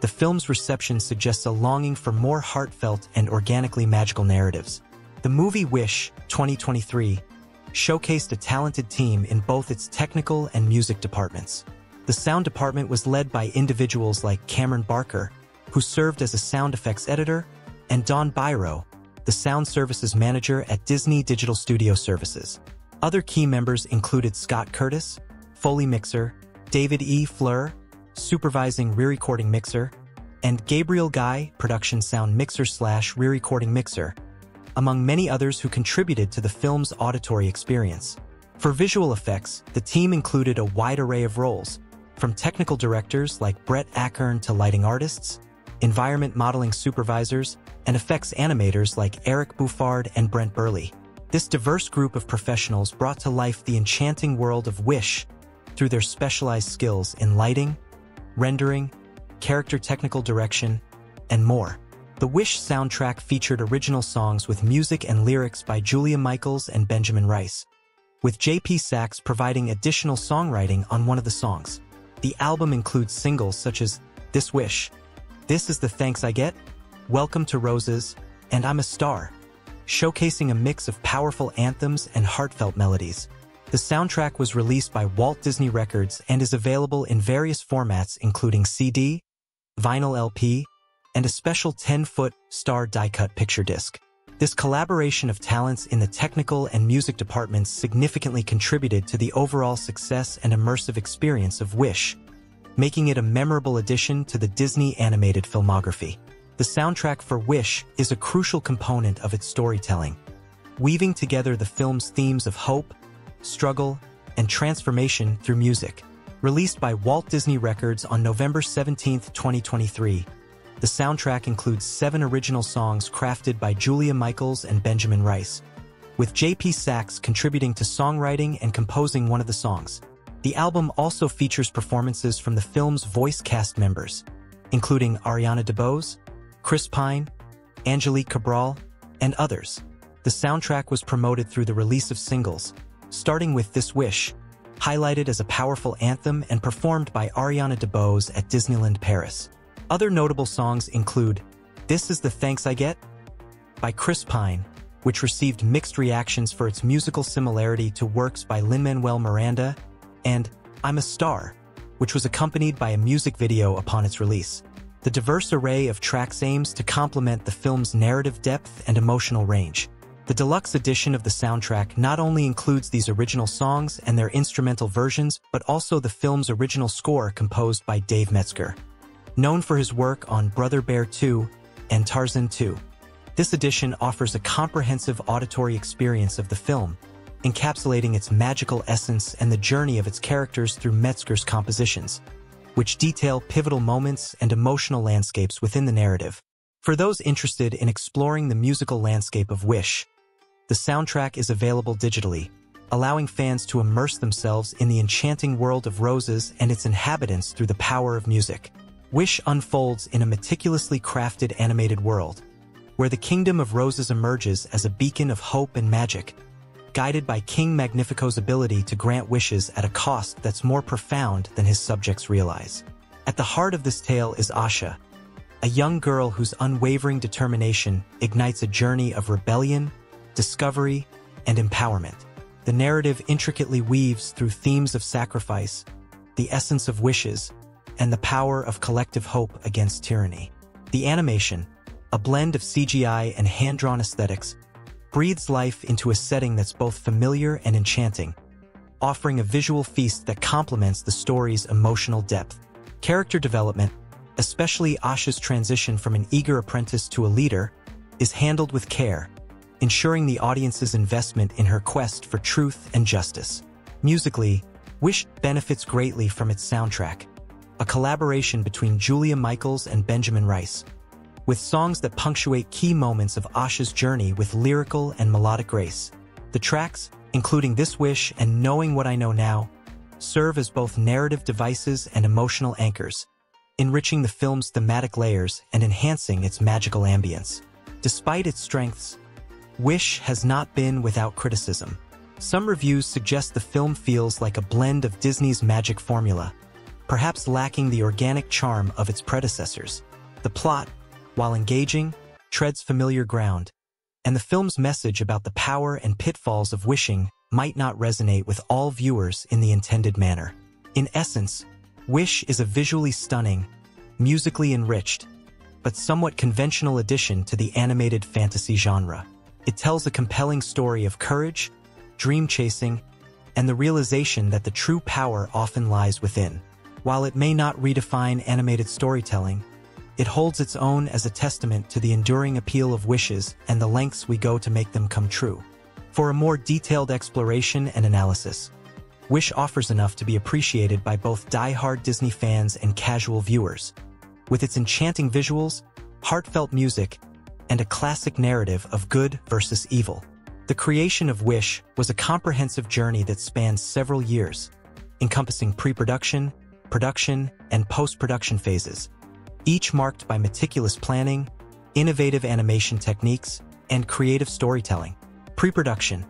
the film's reception suggests a longing for more heartfelt and organically magical narratives. The movie Wish 2023 showcased a talented team in both its technical and music departments. The sound department was led by individuals like Cameron Barker, who served as a sound effects editor, and Don Byro, the sound services manager at Disney Digital Studio Services. Other key members included Scott Curtis, Foley Mixer, David E. Fluhr, Supervising Re-Recording Mixer, and Gabriel Guy, Production Sound Mixer slash Re-Recording Mixer, among many others who contributed to the film's auditory experience. For visual effects, the team included a wide array of roles, from technical directors like Brett Ackern to lighting artists, environment modeling supervisors, and effects animators like Eric Buffard and Brent Burley. This diverse group of professionals brought to life the enchanting world of Wish through their specialized skills in lighting, rendering, character technical direction, and more. The Wish soundtrack featured original songs with music and lyrics by Julia Michaels and Benjamin Rice, with J.P. Saxe providing additional songwriting on one of the songs. The album includes singles such as This Wish, This Is the Thanks I Get, Welcome to Rosas, and I'm a Star showcasing a mix of powerful anthems and heartfelt melodies. The soundtrack was released by Walt Disney Records and is available in various formats including CD, vinyl LP, and a special 10-foot star die-cut picture disc. This collaboration of talents in the technical and music departments significantly contributed to the overall success and immersive experience of Wish, making it a memorable addition to the Disney animated filmography. The soundtrack for Wish is a crucial component of its storytelling, weaving together the film's themes of hope, struggle, and transformation through music. Released by Walt Disney Records on November 17, 2023, the soundtrack includes seven original songs crafted by Julia Michaels and Benjamin Rice, with J.P. Saxe contributing to songwriting and composing one of the songs. The album also features performances from the film's voice cast members, including Ariana DeBose, Chris Pine, Angelique Cabral, and others. The soundtrack was promoted through the release of singles, starting with This Wish, highlighted as a powerful anthem and performed by Ariana DeBose at Disneyland Paris. Other notable songs include This Is the Thanks I Get by Chris Pine, which received mixed reactions for its musical similarity to works by Lin-Manuel Miranda, and I'm a Star, which was accompanied by a music video upon its release. The diverse array of tracks aims to complement the film's narrative depth and emotional range. The deluxe edition of the soundtrack not only includes these original songs and their instrumental versions, but also the film's original score composed by Dave Metzger. Known for his work on Brother Bear 2 and Tarzan 2, this edition offers a comprehensive auditory experience of the film, encapsulating its magical essence and the journey of its characters through Metzger's compositions which detail pivotal moments and emotional landscapes within the narrative. For those interested in exploring the musical landscape of Wish, the soundtrack is available digitally, allowing fans to immerse themselves in the enchanting world of Rosas and its inhabitants through the power of music. Wish unfolds in a meticulously crafted animated world, where the Kingdom of Rosas emerges as a beacon of hope and magic, guided by King Magnifico's ability to grant wishes at a cost that's more profound than his subjects realize. At the heart of this tale is Asha, a young girl whose unwavering determination ignites a journey of rebellion, discovery, and empowerment. The narrative intricately weaves through themes of sacrifice, the essence of wishes, and the power of collective hope against tyranny. The animation, a blend of CGI and hand-drawn aesthetics, breathes life into a setting that's both familiar and enchanting, offering a visual feast that complements the story's emotional depth. Character development, especially Asha's transition from an eager apprentice to a leader, is handled with care, ensuring the audience's investment in her quest for truth and justice. Musically, Wish benefits greatly from its soundtrack, a collaboration between Julia Michaels and Benjamin Rice, with songs that punctuate key moments of Asha's journey with lyrical and melodic grace. The tracks, including This Wish and Knowing What I Know Now, serve as both narrative devices and emotional anchors, enriching the film's thematic layers and enhancing its magical ambience. Despite its strengths, Wish has not been without criticism. Some reviews suggest the film feels like a blend of Disney's magic formula, perhaps lacking the organic charm of its predecessors. The plot, while engaging, treads familiar ground, and the film's message about the power and pitfalls of wishing might not resonate with all viewers in the intended manner. In essence, Wish is a visually stunning, musically enriched, but somewhat conventional addition to the animated fantasy genre. It tells a compelling story of courage, dream chasing, and the realization that the true power often lies within. While it may not redefine animated storytelling, it holds its own as a testament to the enduring appeal of wishes and the lengths we go to make them come true. For a more detailed exploration and analysis, Wish offers enough to be appreciated by both die-hard Disney fans and casual viewers. With its enchanting visuals, heartfelt music, and a classic narrative of good versus evil. The creation of Wish was a comprehensive journey that spanned several years, encompassing pre-production, production, and post-production phases, each marked by meticulous planning, innovative animation techniques, and creative storytelling. Pre-production.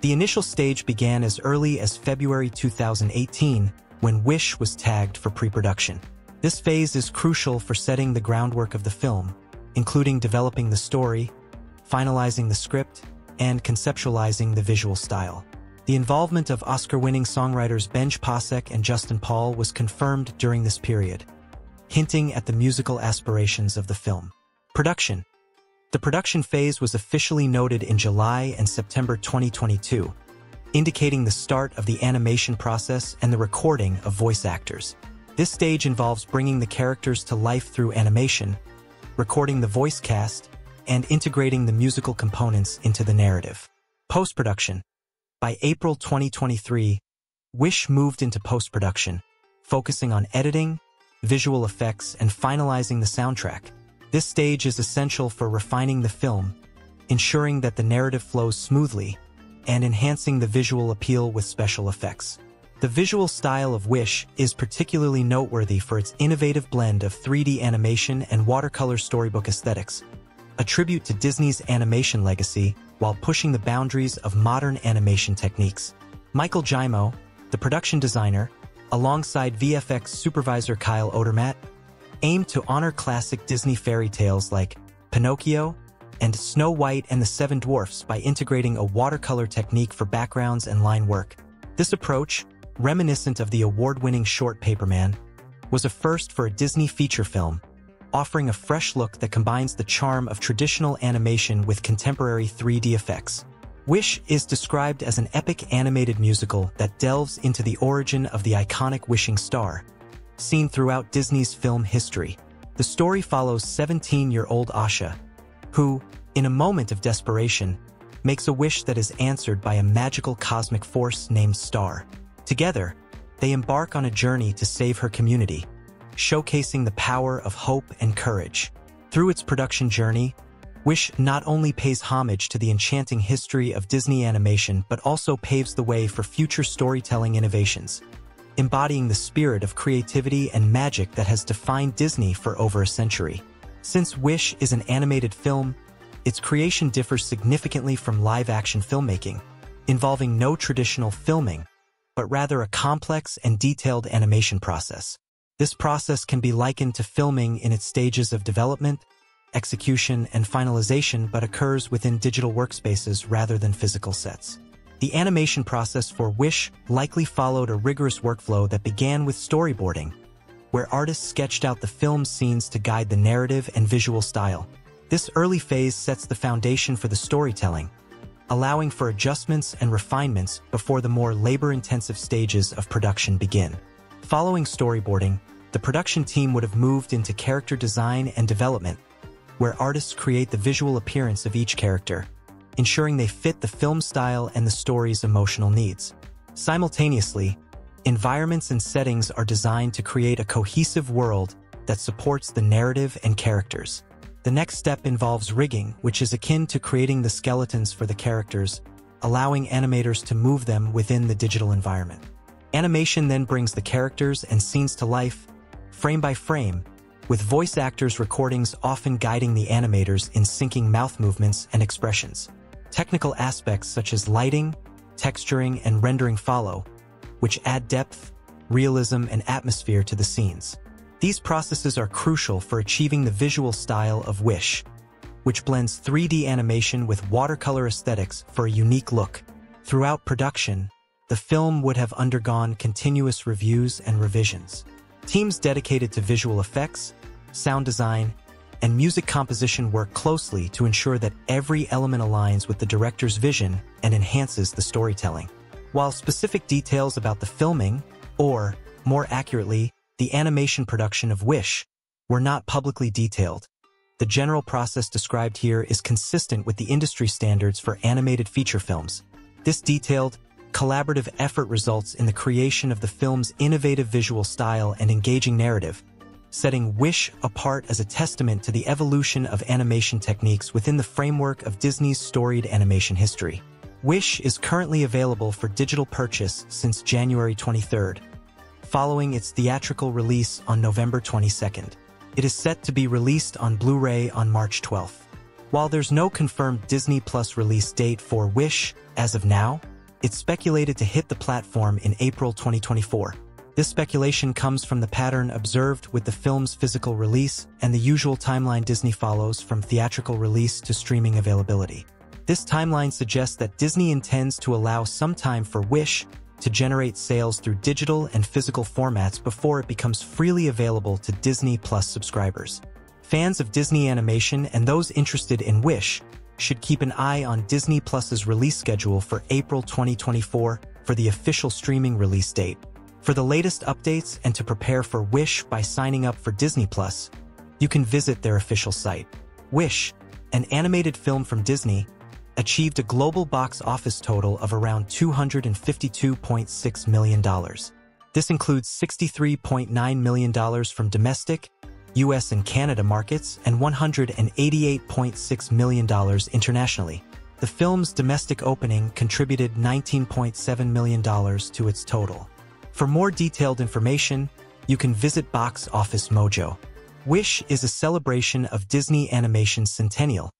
The initial stage began as early as February 2018 when Wish was tagged for pre-production. This phase is crucial for setting the groundwork of the film, including developing the story, finalizing the script, and conceptualizing the visual style. The involvement of Oscar-winning songwriters Benj Pasek and Justin Paul was confirmed during this period, hinting at the musical aspirations of the film. Production. The production phase was officially noted in July and September 2022, indicating the start of the animation process and the recording of voice actors. This stage involves bringing the characters to life through animation, recording the voice cast, and integrating the musical components into the narrative. Post-production. By April 2023, Wish moved into post-production, focusing on editing, visual effects, and finalizing the soundtrack. This stage is essential for refining the film, ensuring that the narrative flows smoothly, and enhancing the visual appeal with special effects. The visual style of Wish is particularly noteworthy for its innovative blend of 3D animation and watercolor storybook aesthetics, a tribute to Disney's animation legacy while pushing the boundaries of modern animation techniques. Michael Giaimo, the production designer, alongside VFX supervisor Kyle Odermatt, aimed to honor classic Disney fairy tales like Pinocchio and Snow White and the Seven Dwarfs by integrating a watercolor technique for backgrounds and line work. This approach, reminiscent of the award-winning short Paperman, was a first for a Disney feature film, offering a fresh look that combines the charm of traditional animation with contemporary 3D effects. Wish is described as an epic animated musical that delves into the origin of the iconic wishing star, seen throughout Disney's film history. The story follows 17-year-old Asha, who, in a moment of desperation, makes a wish that is answered by a magical cosmic force named Star. Together, they embark on a journey to save her community, showcasing the power of hope and courage. Through its production journey, Wish not only pays homage to the enchanting history of Disney animation but also paves the way for future storytelling innovations, embodying the spirit of creativity and magic that has defined Disney for over a century. Since Wish is an animated film, its creation differs significantly from live-action filmmaking, involving no traditional filming, but rather a complex and detailed animation process. This process can be likened to filming in its stages of development, execution, and finalization but occurs within digital workspaces rather than physical sets. The animation process for Wish likely followed a rigorous workflow that began with storyboarding, where artists sketched out the film's scenes to guide the narrative and visual style. This early phase sets the foundation for the storytelling, allowing for adjustments and refinements before the more labor-intensive stages of production begin. Following storyboarding, the production team would have moved into character design and development, where artists create the visual appearance of each character, ensuring they fit the film style and the story's emotional needs. Simultaneously, environments and settings are designed to create a cohesive world that supports the narrative and characters. The next step involves rigging, which is akin to creating the skeletons for the characters, allowing animators to move them within the digital environment. Animation then brings the characters and scenes to life, frame by frame, with voice actors' recordings often guiding the animators in syncing mouth movements and expressions. Technical aspects such as lighting, texturing, and rendering follow, which add depth, realism, and atmosphere to the scenes. These processes are crucial for achieving the visual style of Wish, which blends 3D animation with watercolor aesthetics for a unique look. Throughout production, the film would have undergone continuous reviews and revisions. Teams dedicated to visual effects, sound design, and music composition work closely to ensure that every element aligns with the director's vision and enhances the storytelling. While specific details about the filming, or, more accurately, the animation production of Wish, were not publicly detailed, the general process described here is consistent with the industry standards for animated feature films. This detailed, collaborative effort results in the creation of the film's innovative visual style and engaging narrative, setting Wish apart as a testament to the evolution of animation techniques within the framework of Disney's storied animation history. Wish is currently available for digital purchase since January 23rd, following its theatrical release on November 22nd. It is set to be released on Blu-ray on March 12th. While there's no confirmed Disney Plus release date for Wish as of now, it's speculated to hit the platform in April 2024. This speculation comes from the pattern observed with the film's physical release and the usual timeline Disney follows from theatrical release to streaming availability. This timeline suggests that Disney intends to allow some time for Wish to generate sales through digital and physical formats before it becomes freely available to Disney Plus subscribers. Fans of Disney animation and those interested in Wish should keep an eye on Disney Plus's release schedule for April 2024 for the official streaming release date. For the latest updates and to prepare for Wish by signing up for Disney Plus, you can visit their official site. Wish, an animated film from Disney, achieved a global box office total of around $252.6 million. This includes $63.9 million from domestic US and Canada markets, and $188.6 million internationally. The film's domestic opening contributed $19.7 million to its total. For more detailed information, you can visit Box Office Mojo. Wish is a celebration of Disney Animation's centennial,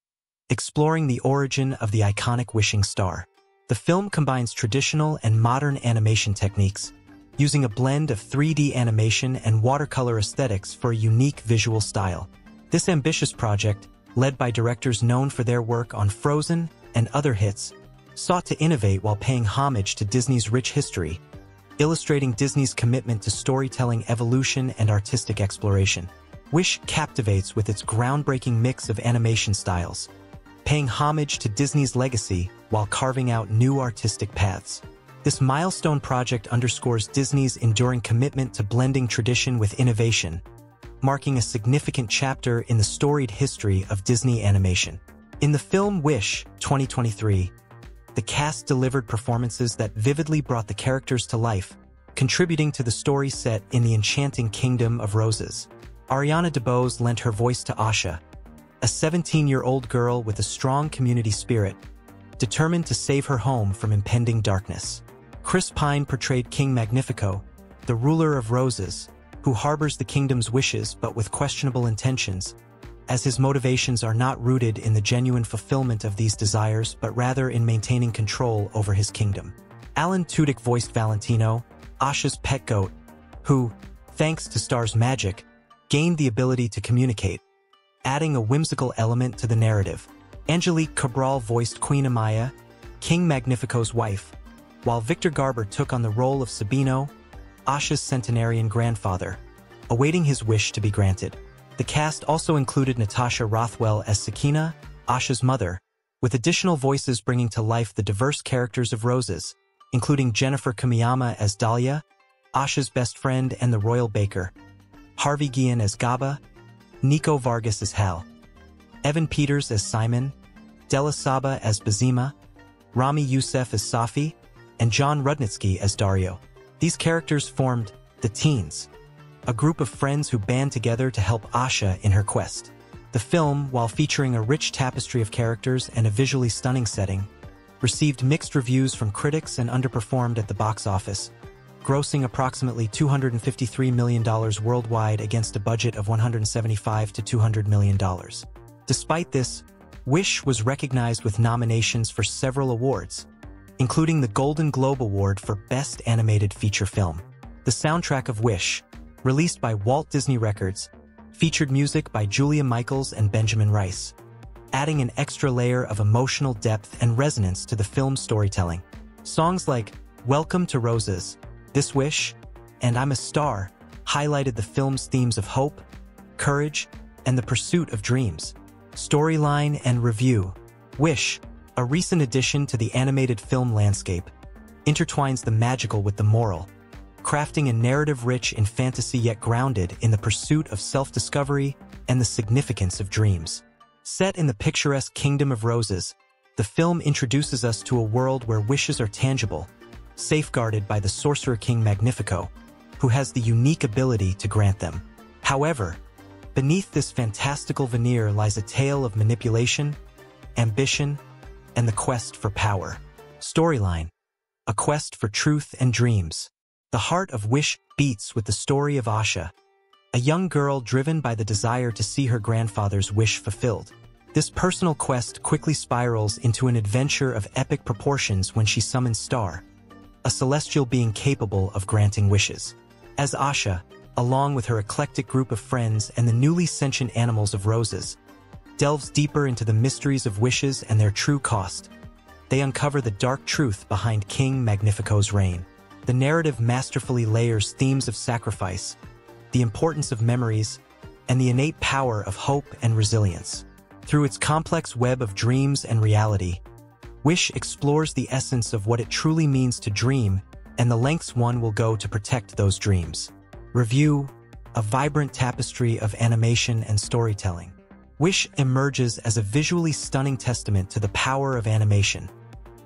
exploring the origin of the iconic wishing star. The film combines traditional and modern animation techniques, using a blend of 3D animation and watercolor aesthetics for a unique visual style. This ambitious project, led by directors known for their work on Frozen and other hits, sought to innovate while paying homage to Disney's rich history, illustrating Disney's commitment to storytelling evolution and artistic exploration. Wish captivates with its groundbreaking mix of animation styles, paying homage to Disney's legacy while carving out new artistic paths. This milestone project underscores Disney's enduring commitment to blending tradition with innovation, marking a significant chapter in the storied history of Disney animation. In the film Wish 2023, the cast delivered performances that vividly brought the characters to life, contributing to the story set in the enchanting Kingdom of Rosas. Ariana DeBose lent her voice to Asha, a 17-year-old girl with a strong community spirit, determined to save her home from impending darkness. Chris Pine portrayed King Magnifico, the ruler of Rosas, who harbors the kingdom's wishes but with questionable intentions, as his motivations are not rooted in the genuine fulfillment of these desires but rather in maintaining control over his kingdom. Alan Tudyk voiced Valentino, Asha's pet goat, who, thanks to Star's magic, gained the ability to communicate, adding a whimsical element to the narrative. Angelique Cabral voiced Queen Amaya, King Magnifico's wife, while Victor Garber took on the role of Sabino, Asha's centenarian grandfather, awaiting his wish to be granted. The cast also included Natasha Rothwell as Sakina, Asha's mother, with additional voices bringing to life the diverse characters of Rosas, including Jennifer Kumiyama as Dahlia, Asha's best friend and the royal baker, Harvey Guillen as Gaba, Niko Vargas as Hal, Evan Peters as Simon, Della Saba as Bazeema, Ramy Youssef as Safi, and Jon Rudnitsky as Dario. These characters formed the Teens, a group of friends who band together to help Asha in her quest. The film, while featuring a rich tapestry of characters and a visually stunning setting, received mixed reviews from critics and underperformed at the box office, grossing approximately $253 million worldwide against a budget of 175 to $200 million. Despite this, Wish was recognized with nominations for several awards, including the Golden Globe Award for Best Animated Feature Film. The soundtrack of Wish, released by Walt Disney Records, featured music by Julia Michaels and Benjamin Rice, adding an extra layer of emotional depth and resonance to the film's storytelling. Songs like Welcome to Rosas, This Wish, and I'm a Star highlighted the film's themes of hope, courage, and the pursuit of dreams. Storyline and Review Wish, a recent addition to the animated film landscape, intertwines the magical with the moral, crafting a narrative rich in fantasy yet grounded in the pursuit of self-discovery and the significance of dreams. Set in the picturesque Kingdom of Rosas, the film introduces us to a world where wishes are tangible, safeguarded by the Sorcerer King Magnifico, who has the unique ability to grant them. However, Beneath this fantastical veneer lies a tale of manipulation, ambition, and the quest for power. Storyline, a quest for truth and dreams. The heart of Wish beats with the story of Asha, a young girl driven by the desire to see her grandfather's wish fulfilled. This personal quest quickly spirals into an adventure of epic proportions when she summons Star, a celestial being capable of granting wishes. As Asha, along with her eclectic group of friends and the newly sentient animals of Rosas, delves deeper into the mysteries of wishes and their true cost. They uncover the dark truth behind King Magnifico's reign. The narrative masterfully layers themes of sacrifice, the importance of memories, and the innate power of hope and resilience. Through its complex web of dreams and reality, Wish explores the essence of what it truly means to dream and the lengths one will go to protect those dreams. Review, a vibrant tapestry of animation and storytelling. Wish emerges as a visually stunning testament to the power of animation,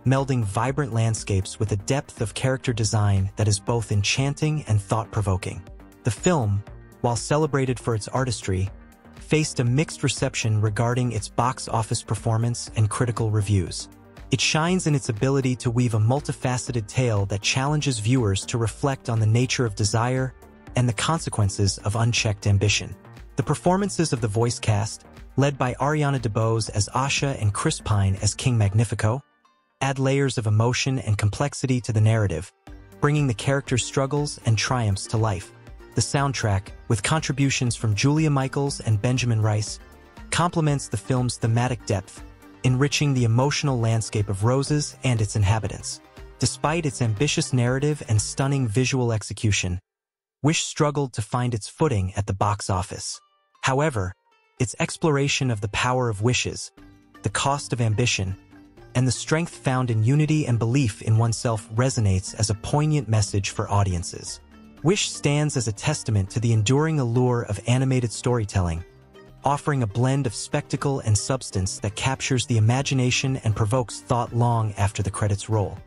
melding vibrant landscapes with a depth of character design that is both enchanting and thought-provoking. The film, while celebrated for its artistry, faced a mixed reception regarding its box office performance and critical reviews. It shines in its ability to weave a multifaceted tale that challenges viewers to reflect on the nature of desire, and the consequences of unchecked ambition. The performances of the voice cast, led by Ariana DeBose as Asha and Chris Pine as King Magnifico, add layers of emotion and complexity to the narrative, bringing the characters' struggles and triumphs to life. The soundtrack, with contributions from Julia Michaels and Benjamin Rice, complements the film's thematic depth, enriching the emotional landscape of Rosas and its inhabitants. Despite its ambitious narrative and stunning visual execution, Wish struggled to find its footing at the box office. However, its exploration of the power of wishes, the cost of ambition, and the strength found in unity and belief in oneself resonates as a poignant message for audiences. Wish stands as a testament to the enduring allure of animated storytelling, offering a blend of spectacle and substance that captures the imagination and provokes thought long after the credits roll.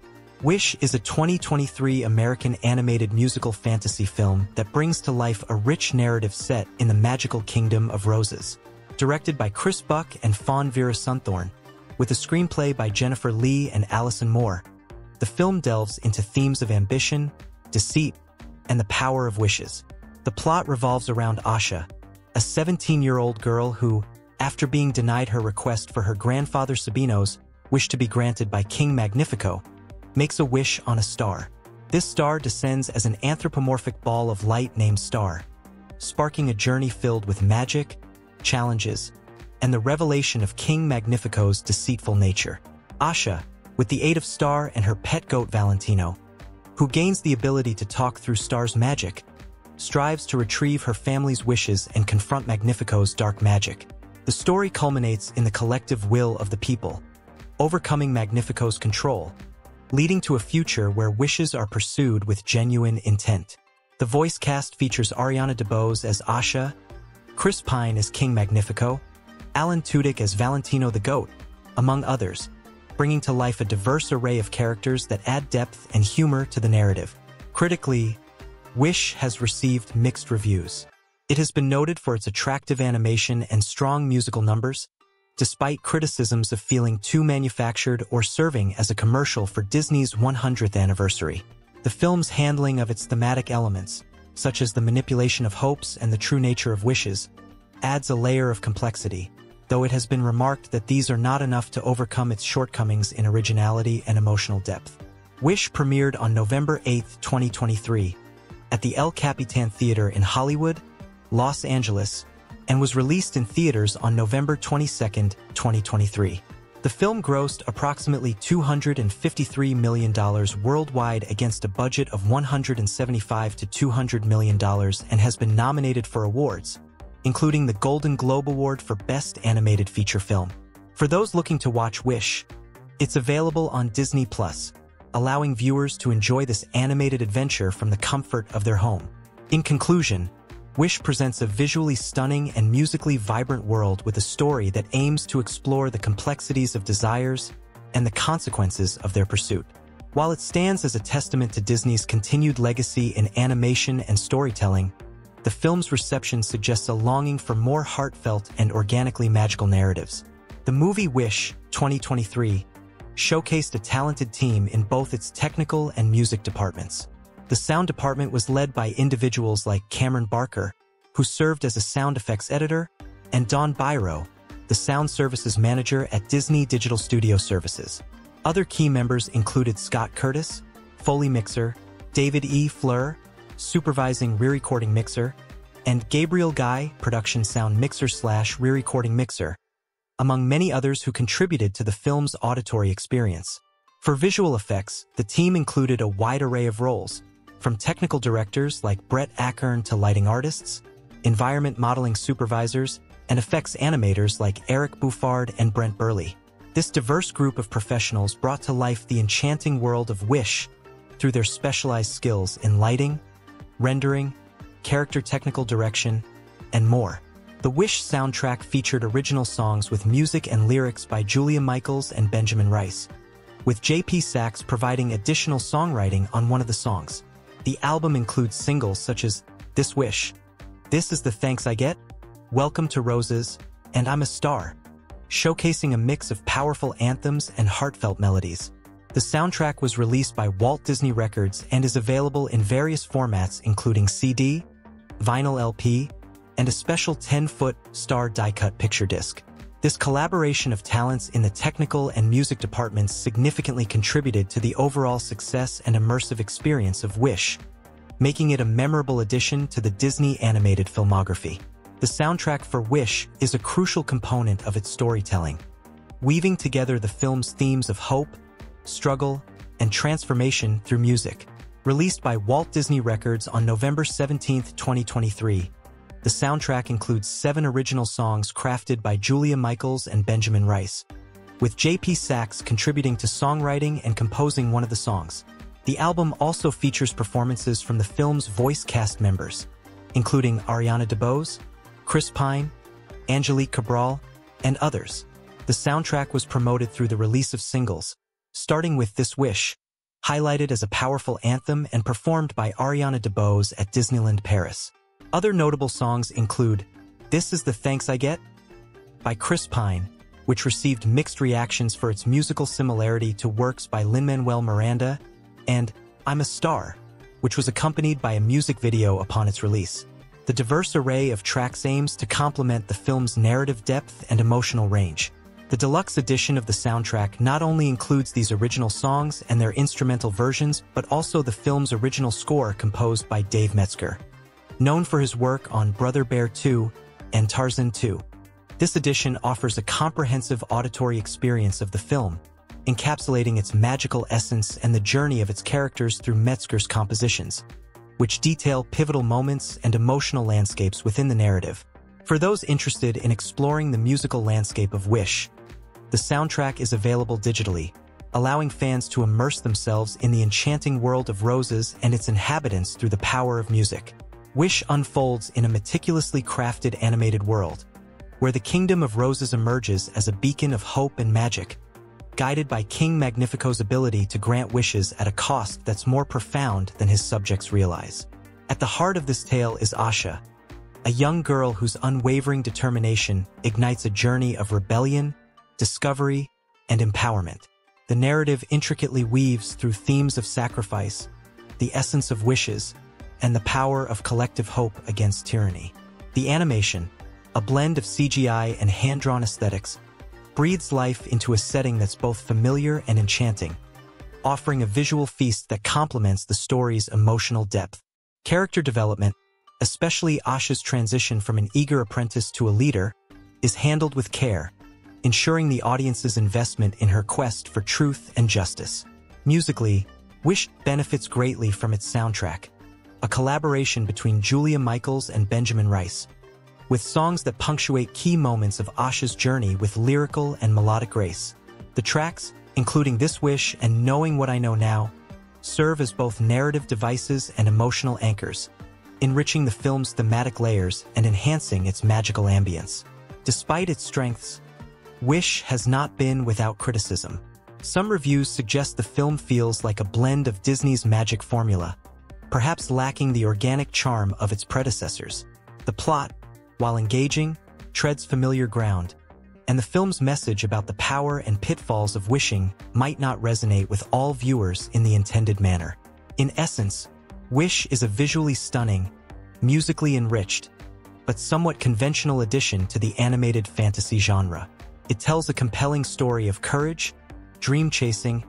Wish is a 2023 American animated musical fantasy film that brings to life a rich narrative set in the magical kingdom of Rosas. Directed by Chris Buck and Fawn Veerasunthorn, with a screenplay by Jennifer Lee and Allison Moore, the film delves into themes of ambition, deceit, and the power of wishes. The plot revolves around Asha, a 17-year-old girl who, after being denied her request for her grandfather Sabinos, wished to be granted by King Magnifico, makes a wish on a star. This star descends as an anthropomorphic ball of light named Star, sparking a journey filled with magic, challenges, and the revelation of King Magnifico's deceitful nature. Asha, with the aid of Star and her pet goat Valentino, who gains the ability to talk through Star's magic, strives to retrieve her family's wishes and confront Magnifico's dark magic. The story culminates in the collective will of the people, overcoming Magnifico's control leading to a future where wishes are pursued with genuine intent. The voice cast features Ariana DeBose as Asha, Chris Pine as King Magnifico, Alan Tudyk as Valentino the Goat, among others, bringing to life a diverse array of characters that add depth and humor to the narrative. Critically, Wish has received mixed reviews. It has been noted for its attractive animation and strong musical numbers, despite criticisms of feeling too manufactured or serving as a commercial for Disney's 100th anniversary. The film's handling of its thematic elements, such as the manipulation of hopes and the true nature of wishes, adds a layer of complexity, though it has been remarked that these are not enough to overcome its shortcomings in originality and emotional depth. Wish premiered on November 8, 2023, at the El Capitan Theater in Hollywood, Los Angeles, and was released in theaters on November 22, 2023. The film grossed approximately $253 million worldwide against a budget of 175 to $200 million and has been nominated for awards, including the Golden Globe Award for Best Animated Feature Film. For those looking to watch Wish, it's available on Disney+, Plus, allowing viewers to enjoy this animated adventure from the comfort of their home. In conclusion, Wish presents a visually stunning and musically vibrant world with a story that aims to explore the complexities of desires and the consequences of their pursuit. While it stands as a testament to Disney's continued legacy in animation and storytelling, the film's reception suggests a longing for more heartfelt and organically magical narratives. The movie Wish 2023 showcased a talented team in both its technical and music departments. The sound department was led by individuals like Cameron Barker, who served as a sound effects editor, and Don Byro, the sound services manager at Disney Digital Studio Services. Other key members included Scott Curtis, Foley Mixer, David E. Fluhr, supervising re-recording mixer, and Gabriel Guy, production sound mixer slash re-recording mixer, among many others who contributed to the film's auditory experience. For visual effects, the team included a wide array of roles, from technical directors like Brett Ackern to lighting artists, environment modeling supervisors, and effects animators like Eric Buffard and Brent Burley. This diverse group of professionals brought to life the enchanting world of Wish through their specialized skills in lighting, rendering, character technical direction, and more. The Wish soundtrack featured original songs with music and lyrics by Julia Michaels and Benjamin Rice, with J.P. Saxe providing additional songwriting on one of the songs. The album includes singles such as This Wish, This Is the Thanks I Get, Welcome to Rosas, and I'm a Star, showcasing a mix of powerful anthems and heartfelt melodies. The soundtrack was released by Walt Disney Records and is available in various formats including CD, vinyl LP, and a special 10-foot star die-cut picture disc. This collaboration of talents in the technical and music departments significantly contributed to the overall success and immersive experience of Wish, making it a memorable addition to the Disney animated filmography. The soundtrack for Wish is a crucial component of its storytelling, weaving together the film's themes of hope, struggle, and transformation through music. Released by Walt Disney Records on November 17, 2023, the soundtrack includes seven original songs crafted by Julia Michaels and Benjamin Rice, with J.P. Saxe contributing to songwriting and composing one of the songs. The album also features performances from the film's voice cast members, including Ariana DeBose, Chris Pine, Angelique Cabral, and others. The soundtrack was promoted through the release of singles, starting with This Wish, highlighted as a powerful anthem and performed by Ariana DeBose at Disneyland Paris. Other notable songs include This Is the Thanks I Get by Chris Pine, which received mixed reactions for its musical similarity to works by Lin-Manuel Miranda, and I'm a Star, which was accompanied by a music video upon its release. The diverse array of tracks aims to complement the film's narrative depth and emotional range. The deluxe edition of the soundtrack not only includes these original songs and their instrumental versions, but also the film's original score composed by Dave Metzger known for his work on Brother Bear 2 and Tarzan 2. This edition offers a comprehensive auditory experience of the film, encapsulating its magical essence and the journey of its characters through Metzger's compositions, which detail pivotal moments and emotional landscapes within the narrative. For those interested in exploring the musical landscape of Wish, the soundtrack is available digitally, allowing fans to immerse themselves in the enchanting world of Rosas and its inhabitants through the power of music. Wish unfolds in a meticulously crafted animated world, where the Kingdom of Rosas emerges as a beacon of hope and magic, guided by King Magnifico's ability to grant wishes at a cost that's more profound than his subjects realize. At the heart of this tale is Asha, a young girl whose unwavering determination ignites a journey of rebellion, discovery, and empowerment. The narrative intricately weaves through themes of sacrifice, the essence of wishes, and the power of collective hope against tyranny. The animation, a blend of CGI and hand-drawn aesthetics, breathes life into a setting that's both familiar and enchanting, offering a visual feast that complements the story's emotional depth. Character development, especially Asha's transition from an eager apprentice to a leader, is handled with care, ensuring the audience's investment in her quest for truth and justice. Musically, Wish benefits greatly from its soundtrack, a collaboration between Julia Michaels and Benjamin Rice, with songs that punctuate key moments of Asha's journey with lyrical and melodic grace. The tracks, including This Wish and Knowing What I Know Now, serve as both narrative devices and emotional anchors, enriching the film's thematic layers and enhancing its magical ambience. Despite its strengths, Wish has not been without criticism. Some reviews suggest the film feels like a blend of Disney's magic formula, perhaps lacking the organic charm of its predecessors. The plot, while engaging, treads familiar ground, and the film's message about the power and pitfalls of wishing might not resonate with all viewers in the intended manner. In essence, Wish is a visually stunning, musically enriched, but somewhat conventional addition to the animated fantasy genre. It tells a compelling story of courage, dream chasing,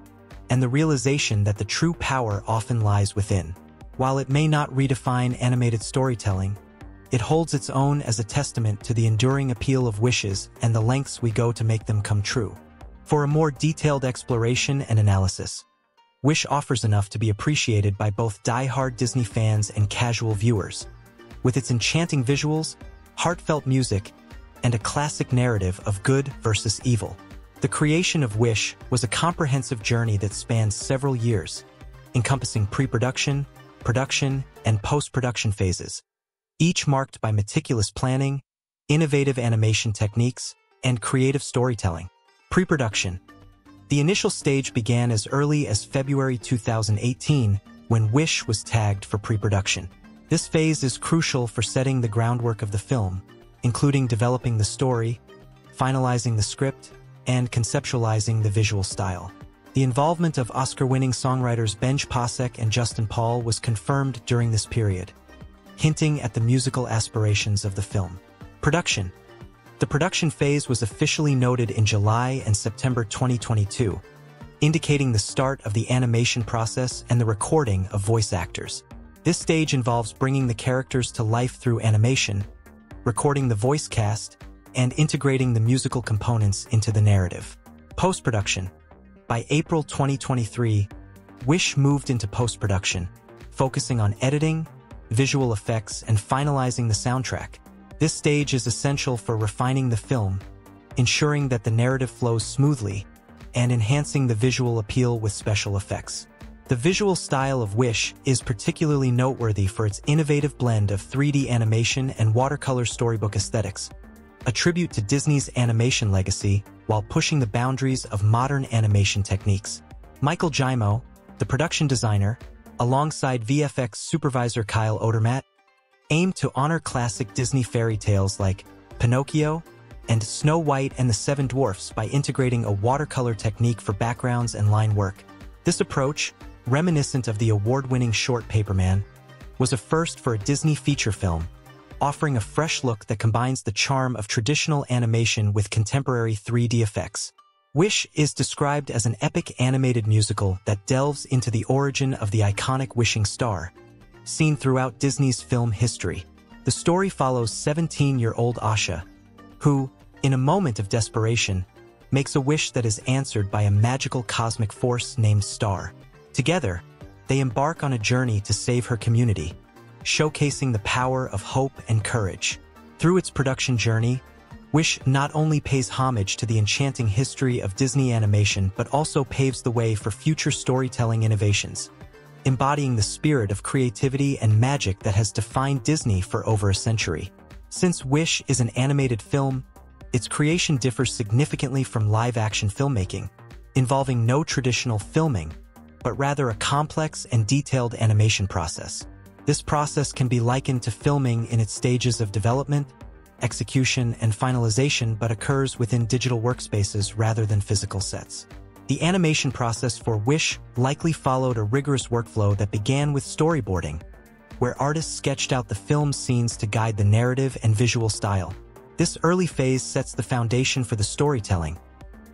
and the realization that the true power often lies within. While it may not redefine animated storytelling, it holds its own as a testament to the enduring appeal of wishes and the lengths we go to make them come true. For a more detailed exploration and analysis, Wish offers enough to be appreciated by both die-hard Disney fans and casual viewers. With its enchanting visuals, heartfelt music, and a classic narrative of good versus evil. The creation of Wish was a comprehensive journey that spanned several years, encompassing pre-production, production, and post-production phases, each marked by meticulous planning, innovative animation techniques, and creative storytelling. Pre-production. The initial stage began as early as February 2018 when Wish was tagged for pre-production. This phase is crucial for setting the groundwork of the film, including developing the story, finalizing the script, and conceptualizing the visual style. The involvement of Oscar-winning songwriters Benj Pasek and Justin Paul was confirmed during this period, hinting at the musical aspirations of the film. Production. The production phase was officially noted in July and September 2022, indicating the start of the animation process and the recording of voice actors. This stage involves bringing the characters to life through animation, recording the voice cast, and integrating the musical components into the narrative. Post-production. By April 2023, Wish moved into post-production, focusing on editing, visual effects, and finalizing the soundtrack. This stage is essential for refining the film, ensuring that the narrative flows smoothly, and enhancing the visual appeal with special effects. The visual style of Wish is particularly noteworthy for its innovative blend of 3D animation and watercolor storybook aesthetics, a tribute to Disney's animation legacy while pushing the boundaries of modern animation techniques. Michael Giaimo, the production designer, alongside VFX supervisor Kyle Odermatt, aimed to honor classic Disney fairy tales like Pinocchio and Snow White and the Seven Dwarfs by integrating a watercolor technique for backgrounds and line work. This approach, reminiscent of the award-winning short Paperman, was a first for a Disney feature film offering a fresh look that combines the charm of traditional animation with contemporary 3D effects. Wish is described as an epic animated musical that delves into the origin of the iconic wishing star, seen throughout Disney's film history. The story follows 17-year-old Asha, who, in a moment of desperation, makes a wish that is answered by a magical cosmic force named Star. Together, they embark on a journey to save her community, showcasing the power of hope and courage. Through its production journey, Wish not only pays homage to the enchanting history of Disney animation but also paves the way for future storytelling innovations, embodying the spirit of creativity and magic that has defined Disney for over a century. Since Wish is an animated film, its creation differs significantly from live-action filmmaking, involving no traditional filming, but rather a complex and detailed animation process. This process can be likened to filming in its stages of development, execution, and finalization but occurs within digital workspaces rather than physical sets. The animation process for Wish likely followed a rigorous workflow that began with storyboarding, where artists sketched out the film's scenes to guide the narrative and visual style. This early phase sets the foundation for the storytelling,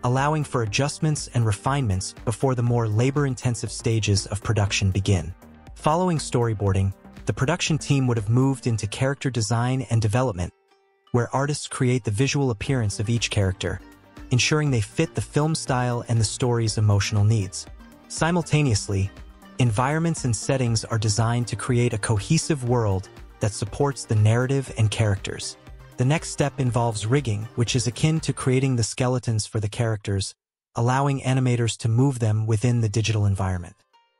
allowing for adjustments and refinements before the more labor-intensive stages of production begin. Following storyboarding, the production team would have moved into character design and development, where artists create the visual appearance of each character, ensuring they fit the film style and the story's emotional needs. Simultaneously, environments and settings are designed to create a cohesive world that supports the narrative and characters. The next step involves rigging, which is akin to creating the skeletons for the characters, allowing animators to move them within the digital environment.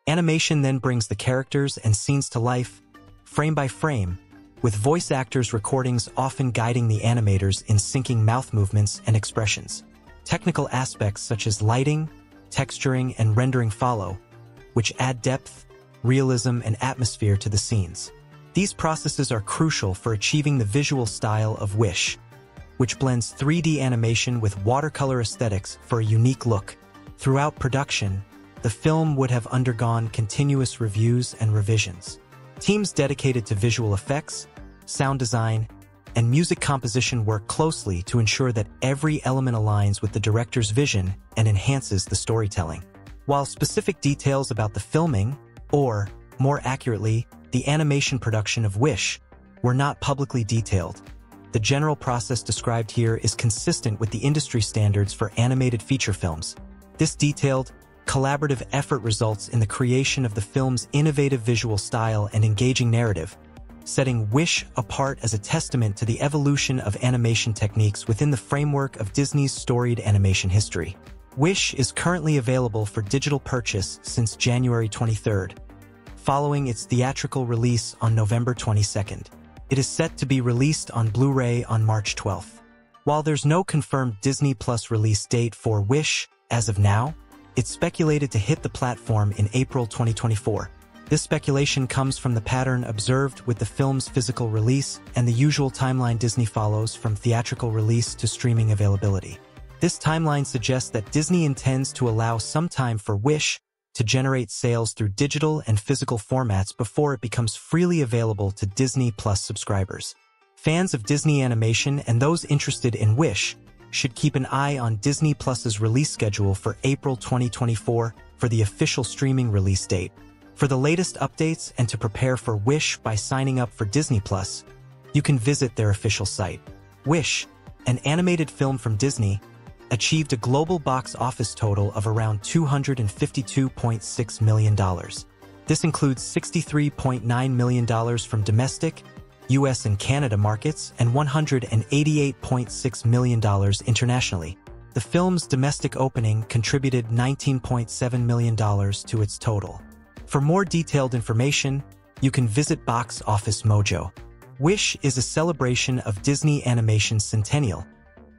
Animation then brings the characters and scenes to life, frame by frame, with voice actors' recordings often guiding the animators in syncing mouth movements and expressions. Technical aspects such as lighting, texturing, and rendering follow, which add depth, realism, and atmosphere to the scenes. These processes are crucial for achieving the visual style of Wish, which blends 3D animation with watercolor aesthetics for a unique look. Throughout production, the film would have undergone continuous reviews and revisions. Teams dedicated to visual effects, sound design, and music composition work closely to ensure that every element aligns with the director's vision and enhances the storytelling. While specific details about the filming, or, more accurately, the animation production of Wish, were not publicly detailed, the general process described here is consistent with the industry standards for animated feature films. This detailed, collaborative effort results in the creation of the film's innovative visual style and engaging narrative, setting Wish apart as a testament to the evolution of animation techniques within the framework of Disney's storied animation history. Wish is currently available for digital purchase since January 23rd, following its theatrical release on November 22nd. It is set to be released on Blu-ray on March 12th. While there's no confirmed Disney Plus release date for Wish as of now, it's speculated to hit the platform in April 2024. This speculation comes from the pattern observed with the film's physical release and the usual timeline Disney follows from theatrical release to streaming availability. This timeline suggests that Disney intends to allow some time for Wish to generate sales through digital and physical formats before it becomes freely available to Disney Plus subscribers. Fans of Disney animation and those interested in Wish should keep an eye on Disney Plus's release schedule for April 2024 for the official streaming release date. For the latest updates and to prepare for Wish by signing up for Disney Plus, you can visit their official site. Wish, an animated film from Disney, achieved a global box office total of around $252.6 million. This includes $63.9 million from domestic US and Canada markets, and $188.6 million internationally. The film's domestic opening contributed $19.7 million to its total. For more detailed information, you can visit Box Office Mojo. Wish is a celebration of Disney Animation's centennial,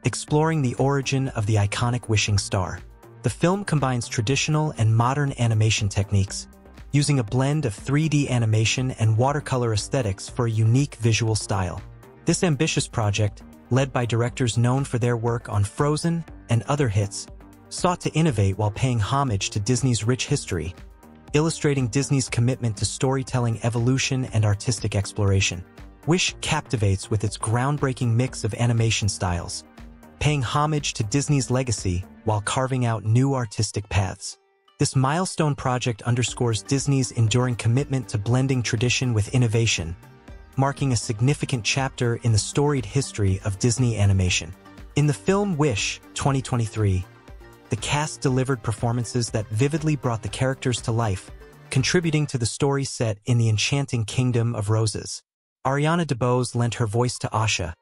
exploring the origin of the iconic wishing star. The film combines traditional and modern animation techniques, using a blend of 3D animation and watercolor aesthetics for a unique visual style. This ambitious project, led by directors known for their work on Frozen and other hits, sought to innovate while paying homage to Disney's rich history, illustrating Disney's commitment to storytelling evolution and artistic exploration. Wish captivates with its groundbreaking mix of animation styles, paying homage to Disney's legacy while carving out new artistic paths. This milestone project underscores Disney's enduring commitment to blending tradition with innovation, marking a significant chapter in the storied history of Disney animation. In the film Wish 2023, the cast delivered performances that vividly brought the characters to life, contributing to the story set in the enchanting Kingdom of Rosas. Ariana DeBose lent her voice to Asha,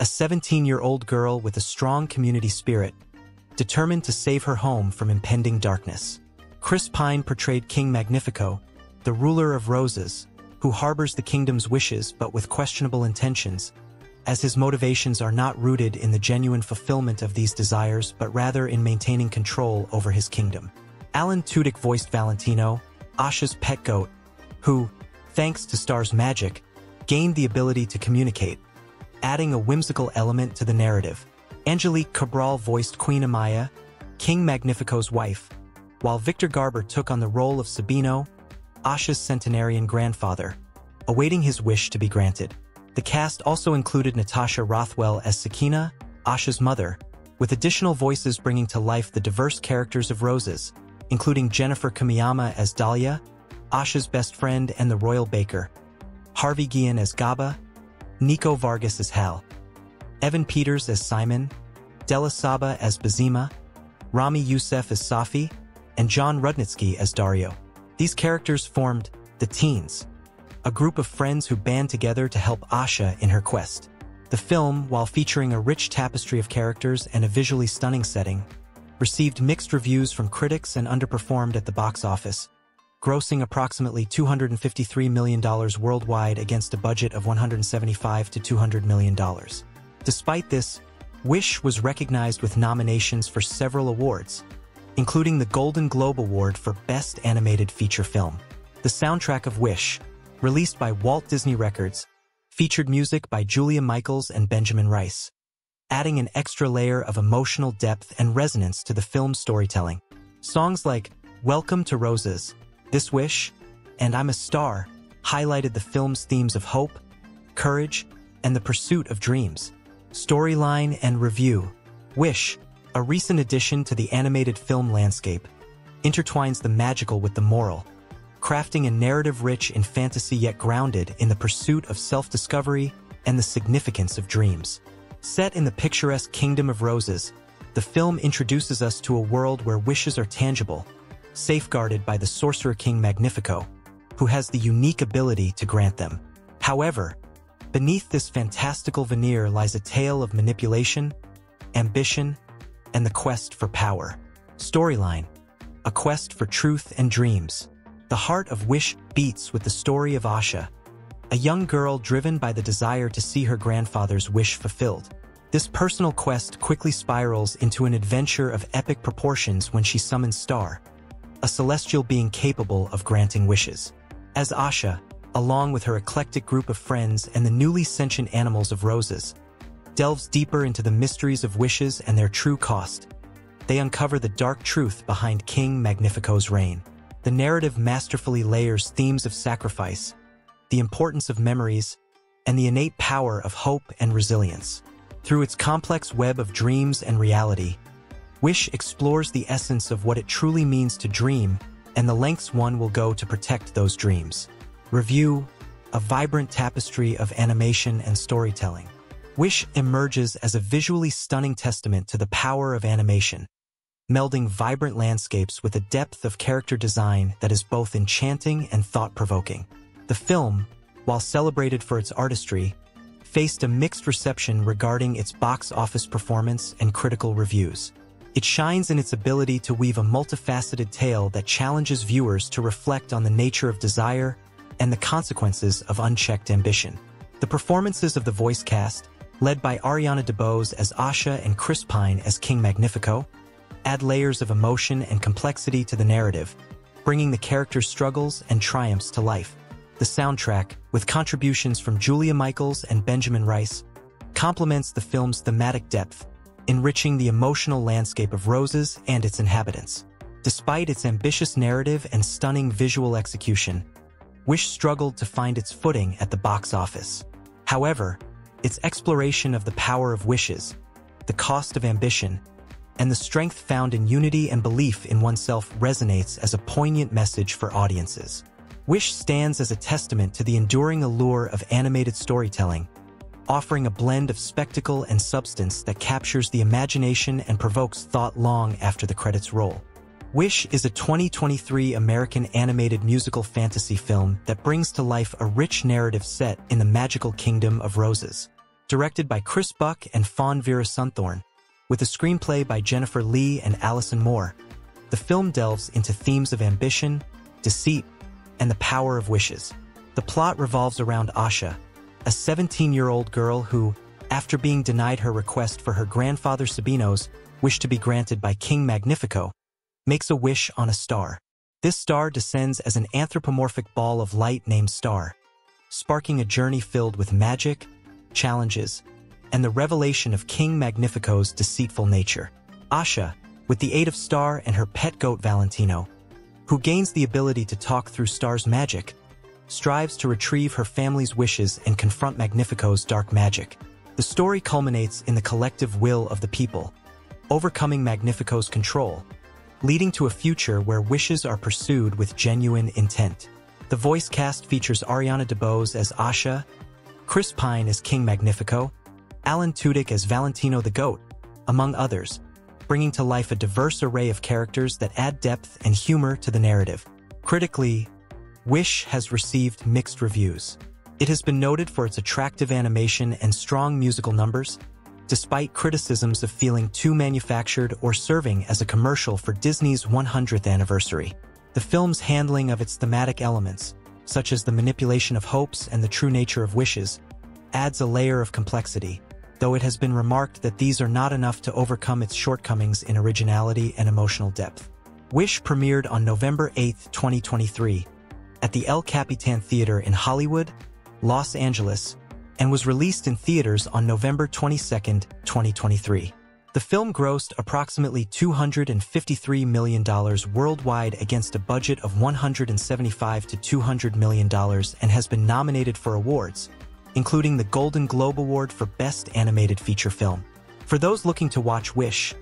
a 17-year-old girl with a strong community spirit, determined to save her home from impending darkness. Chris Pine portrayed King Magnifico, the ruler of Rosas, who harbors the kingdom's wishes but with questionable intentions, as his motivations are not rooted in the genuine fulfillment of these desires but rather in maintaining control over his kingdom. Alan Tudyk voiced Valentino, Asha's pet goat, who, thanks to Star's magic, gained the ability to communicate, adding a whimsical element to the narrative. Angelique Cabral voiced Queen Amaya, King Magnifico's wife, while Victor Garber took on the role of Sabino, Asha's centenarian grandfather, awaiting his wish to be granted. The cast also included Natasha Rothwell as Sakina, Asha's mother, with additional voices bringing to life the diverse characters of Rosas, including Jennifer Kumiyama as Dahlia, Asha's best friend and the royal baker, Harvey Guillen as Gaba, Niko Vargas as Hal, Evan Peters as Simon, Della Saba as Bazeema, Ramy Youssef as Safi, and Jon Rudnitsky as Dario. These characters formed the Teens, a group of friends who band together to help Asha in her quest. The film, while featuring a rich tapestry of characters and a visually stunning setting, received mixed reviews from critics and underperformed at the box office, grossing approximately $253 million worldwide against a budget of 175 to $200 million. Despite this, Wish was recognized with nominations for several awards, including the Golden Globe Award for Best Animated Feature Film. The soundtrack of Wish, released by Walt Disney Records, featured music by Julia Michaels and Benjamin Rice, adding an extra layer of emotional depth and resonance to the film's storytelling. Songs like Welcome to Rosas, This Wish, and I'm a Star highlighted the film's themes of hope, courage, and the pursuit of dreams. Storyline and Review Wish, a recent addition to the animated film landscape, intertwines the magical with the moral, crafting a narrative rich in fantasy yet grounded in the pursuit of self-discovery and the significance of dreams. Set in the picturesque Kingdom of Rosas, the film introduces us to a world where wishes are tangible, safeguarded by the Sorcerer King Magnifico, who has the unique ability to grant them. However, beneath this fantastical veneer lies a tale of manipulation, ambition, and the quest for power. Storyline, a quest for truth and dreams. The heart of Wish beats with the story of Asha, a young girl driven by the desire to see her grandfather's wish fulfilled. This personal quest quickly spirals into an adventure of epic proportions when she summons Star, a celestial being capable of granting wishes. As Asha, along with her eclectic group of friends and the newly sentient animals of Rosas, delves deeper into the mysteries of wishes and their true cost, they uncover the dark truth behind King Magnifico's reign. The narrative masterfully layers themes of sacrifice, the importance of memories, and the innate power of hope and resilience. Through its complex web of dreams and reality, Wish explores the essence of what it truly means to dream and the lengths one will go to protect those dreams. Review, a vibrant tapestry of animation and storytelling. Wish emerges as a visually stunning testament to the power of animation, melding vibrant landscapes with a depth of character design that is both enchanting and thought-provoking. The film, while celebrated for its artistry, faced a mixed reception regarding its box office performance and critical reviews. It shines in its ability to weave a multifaceted tale that challenges viewers to reflect on the nature of desire and the consequences of unchecked ambition. The performances of the voice cast, led by Ariana DeBose as Asha and Chris Pine as King Magnifico, add layers of emotion and complexity to the narrative, bringing the character's struggles and triumphs to life. The soundtrack, with contributions from Julia Michaels and Benjamin Rice, complements the film's thematic depth, enriching the emotional landscape of Rosas and its inhabitants. Despite its ambitious narrative and stunning visual execution, Wish struggled to find its footing at the box office. However, its exploration of the power of wishes, the cost of ambition, and the strength found in unity and belief in oneself resonates as a poignant message for audiences. Wish stands as a testament to the enduring allure of animated storytelling, offering a blend of spectacle and substance that captures the imagination and provokes thought long after the credits roll. Wish is a 2023 American animated musical fantasy film that brings to life a rich narrative set in the magical kingdom of Rosas. Directed by Chris Buck and Fawn Veerasunthorn, with a screenplay by Jennifer Lee and Allison Moore, the film delves into themes of ambition, deceit, and the power of wishes. The plot revolves around Asha, a 17-year-old girl who, after being denied her request for her grandfather Sabino's wish to be granted by King Magnifico, makes a wish on a star. This star descends as an anthropomorphic ball of light named Star, sparking a journey filled with magic, challenges, and the revelation of King Magnifico's deceitful nature. Asha, with the aid of Star and her pet goat Valentino, who gains the ability to talk through Star's magic, strives to retrieve her family's wishes and confront Magnifico's dark magic. The story culminates in the collective will of the people, overcoming Magnifico's control, leading to a future where wishes are pursued with genuine intent. The voice cast features Ariana DeBose as Asha, Chris Pine as King Magnifico, Alan Tudyk as Valentino the Goat, among others, bringing to life a diverse array of characters that add depth and humor to the narrative. Critically, Wish has received mixed reviews. It has been noted for its attractive animation and strong musical numbers, despite criticisms of feeling too manufactured or serving as a commercial for Disney's 100th anniversary. The film's handling of its thematic elements, such as the manipulation of hopes and the true nature of wishes, adds a layer of complexity, though it has been remarked that these are not enough to overcome its shortcomings in originality and emotional depth. Wish premiered on November 8, 2023, at the El Capitan Theater in Hollywood, Los Angeles, and was released in theaters on November 22, 2023. The film grossed approximately $253 million worldwide against a budget of 175 to $200 million and has been nominated for awards, including the Golden Globe Award for Best Animated Feature Film. For those looking to watch Wish,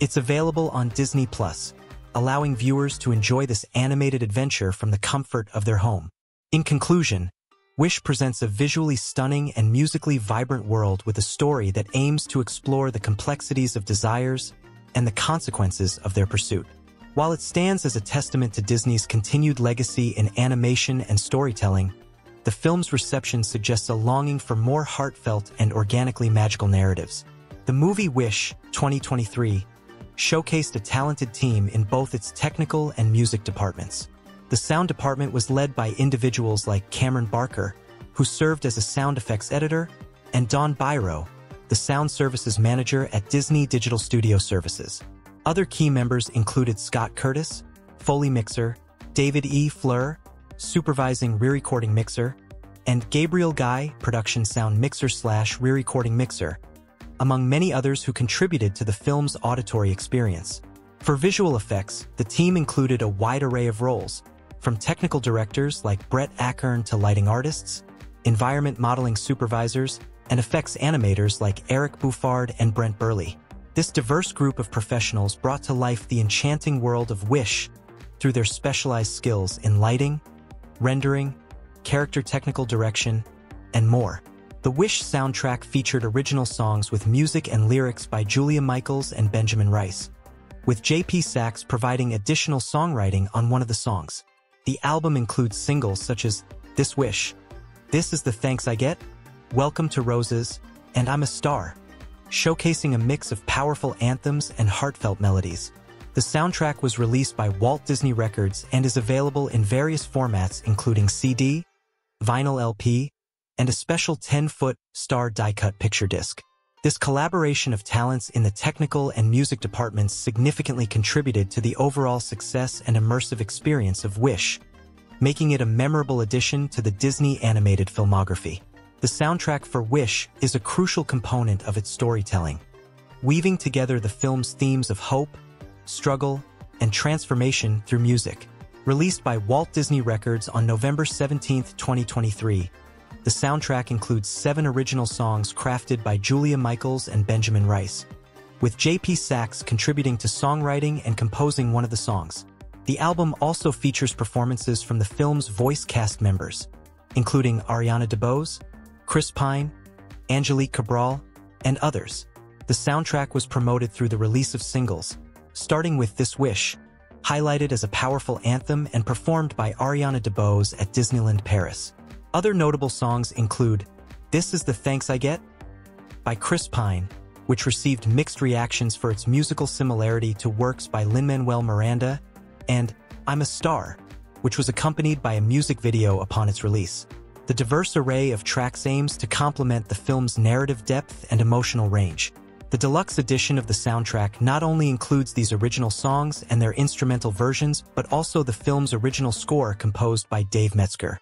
it's available on Disney+, Plus, allowing viewers to enjoy this animated adventure from the comfort of their home. In conclusion, Wish presents a visually stunning and musically vibrant world with a story that aims to explore the complexities of desires and the consequences of their pursuit. While it stands as a testament to Disney's continued legacy in animation and storytelling, the film's reception suggests a longing for more heartfelt and organically magical narratives. The movie Wish 2023 showcased a talented team in both its technical and music departments. The sound department was led by individuals like Cameron Barker, who served as a sound effects editor, and Don Byro, the sound services manager at Disney Digital Studio Services. Other key members included Scott Curtis, Foley Mixer, David E. Fluhr, Supervising Re-Recording Mixer, and Gabriel Guy, Production Sound Mixer slash Re-Recording Mixer, among many others who contributed to the film's auditory experience. For visual effects, the team included a wide array of roles, from technical directors like Brett Ackern to lighting artists, environment modeling supervisors, and effects animators like Eric Buffard and Brent Burley. This diverse group of professionals brought to life the enchanting world of Wish through their specialized skills in lighting, rendering, character technical direction, and more. The Wish soundtrack featured original songs with music and lyrics by Julia Michaels and Benjamin Rice, with J.P. Saxe providing additional songwriting on one of the songs. The album includes singles such as This Wish, This is the Thanks I Get, Welcome to Rosas, and I'm a Star, showcasing a mix of powerful anthems and heartfelt melodies. The soundtrack was released by Walt Disney Records and is available in various formats including CD, vinyl LP, and a special 10-foot star die-cut picture disc. This collaboration of talents in the technical and music departments significantly contributed to the overall success and immersive experience of Wish, making it a memorable addition to the Disney animated filmography. The soundtrack for Wish is a crucial component of its storytelling, weaving together the film's themes of hope, struggle, and transformation through music. Released by Walt Disney Records on November 17, 2023, the soundtrack includes seven original songs crafted by Julia Michaels and Benjamin Rice, with J.P. Saxe contributing to songwriting and composing one of the songs. The album also features performances from the film's voice cast members, including Ariana DeBose, Chris Pine, Angelique Cabral, and others. The soundtrack was promoted through the release of singles, starting with This Wish, highlighted as a powerful anthem and performed by Ariana DeBose at Disneyland Paris. Other notable songs include This Is the Thanks I Get by Chris Pine, which received mixed reactions for its musical similarity to works by Lin-Manuel Miranda, and I'm a Star, which was accompanied by a music video upon its release. The diverse array of tracks aims to complement the film's narrative depth and emotional range. The deluxe edition of the soundtrack not only includes these original songs and their instrumental versions, but also the film's original score composed by Dave Metzger.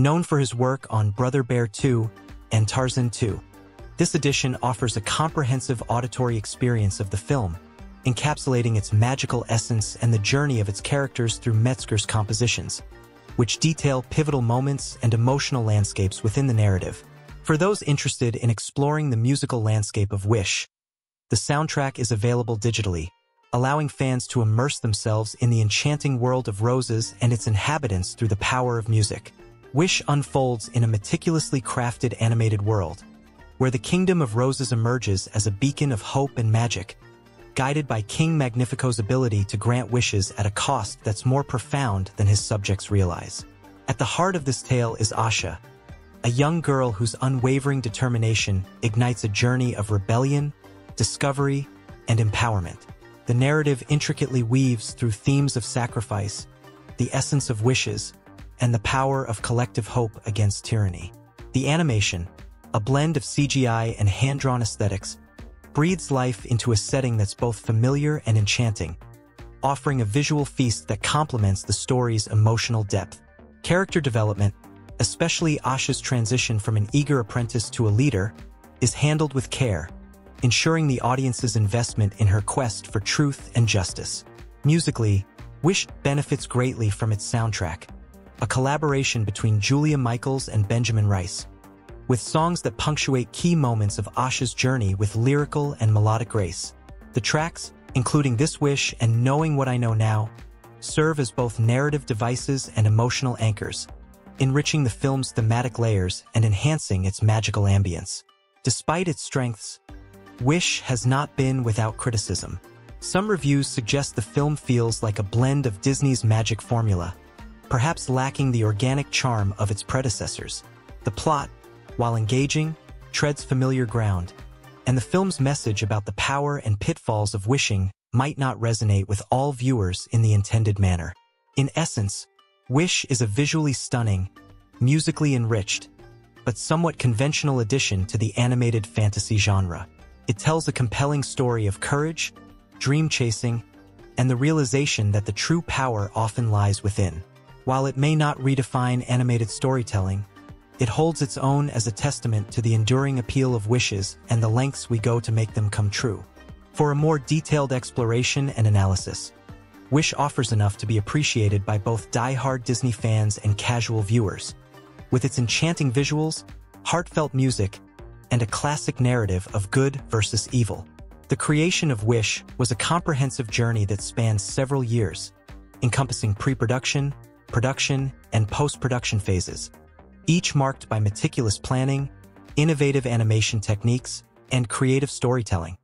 Known for his work on Brother Bear 2 and Tarzan 2, this edition offers a comprehensive auditory experience of the film, encapsulating its magical essence and the journey of its characters through Metzger's compositions, which detail pivotal moments and emotional landscapes within the narrative. For those interested in exploring the musical landscape of Wish, the soundtrack is available digitally, allowing fans to immerse themselves in the enchanting world of Rosas and its inhabitants through the power of music. Wish unfolds in a meticulously crafted animated world, where the Kingdom of Rosas emerges as a beacon of hope and magic, guided by King Magnifico's ability to grant wishes at a cost that's more profound than his subjects realize. At the heart of this tale is Asha, a young girl whose unwavering determination ignites a journey of rebellion, discovery, and empowerment. The narrative intricately weaves through themes of sacrifice, the essence of wishes, and the power of collective hope against tyranny. The animation, a blend of CGI and hand-drawn aesthetics, breathes life into a setting that's both familiar and enchanting, offering a visual feast that complements the story's emotional depth. Character development, especially Asha's transition from an eager apprentice to a leader, is handled with care, ensuring the audience's investment in her quest for truth and justice. Musically, Wish benefits greatly from its soundtrack, a collaboration between Julia Michaels and Benjamin Rice, with songs that punctuate key moments of Asha's journey with lyrical and melodic grace. The tracks, including This Wish and Knowing What I Know Now, serve as both narrative devices and emotional anchors, enriching the film's thematic layers and enhancing its magical ambience. Despite its strengths, Wish has not been without criticism. Some reviews suggest the film feels like a blend of Disney's magic formula, perhaps lacking the organic charm of its predecessors. The plot, while engaging, treads familiar ground, and the film's message about the power and pitfalls of wishing might not resonate with all viewers in the intended manner. In essence, Wish is a visually stunning, musically enriched, but somewhat conventional addition to the animated fantasy genre. It tells a compelling story of courage, dream chasing, and the realization that the true power often lies within. While it may not redefine animated storytelling, it holds its own as a testament to the enduring appeal of wishes and the lengths we go to make them come true. For a more detailed exploration and analysis, Wish offers enough to be appreciated by both die-hard Disney fans and casual viewers. With its enchanting visuals, heartfelt music, and a classic narrative of good versus evil. The creation of Wish was a comprehensive journey that spanned several years, encompassing pre-production, production, and post-production phases, each marked by meticulous planning, innovative animation techniques, and creative storytelling.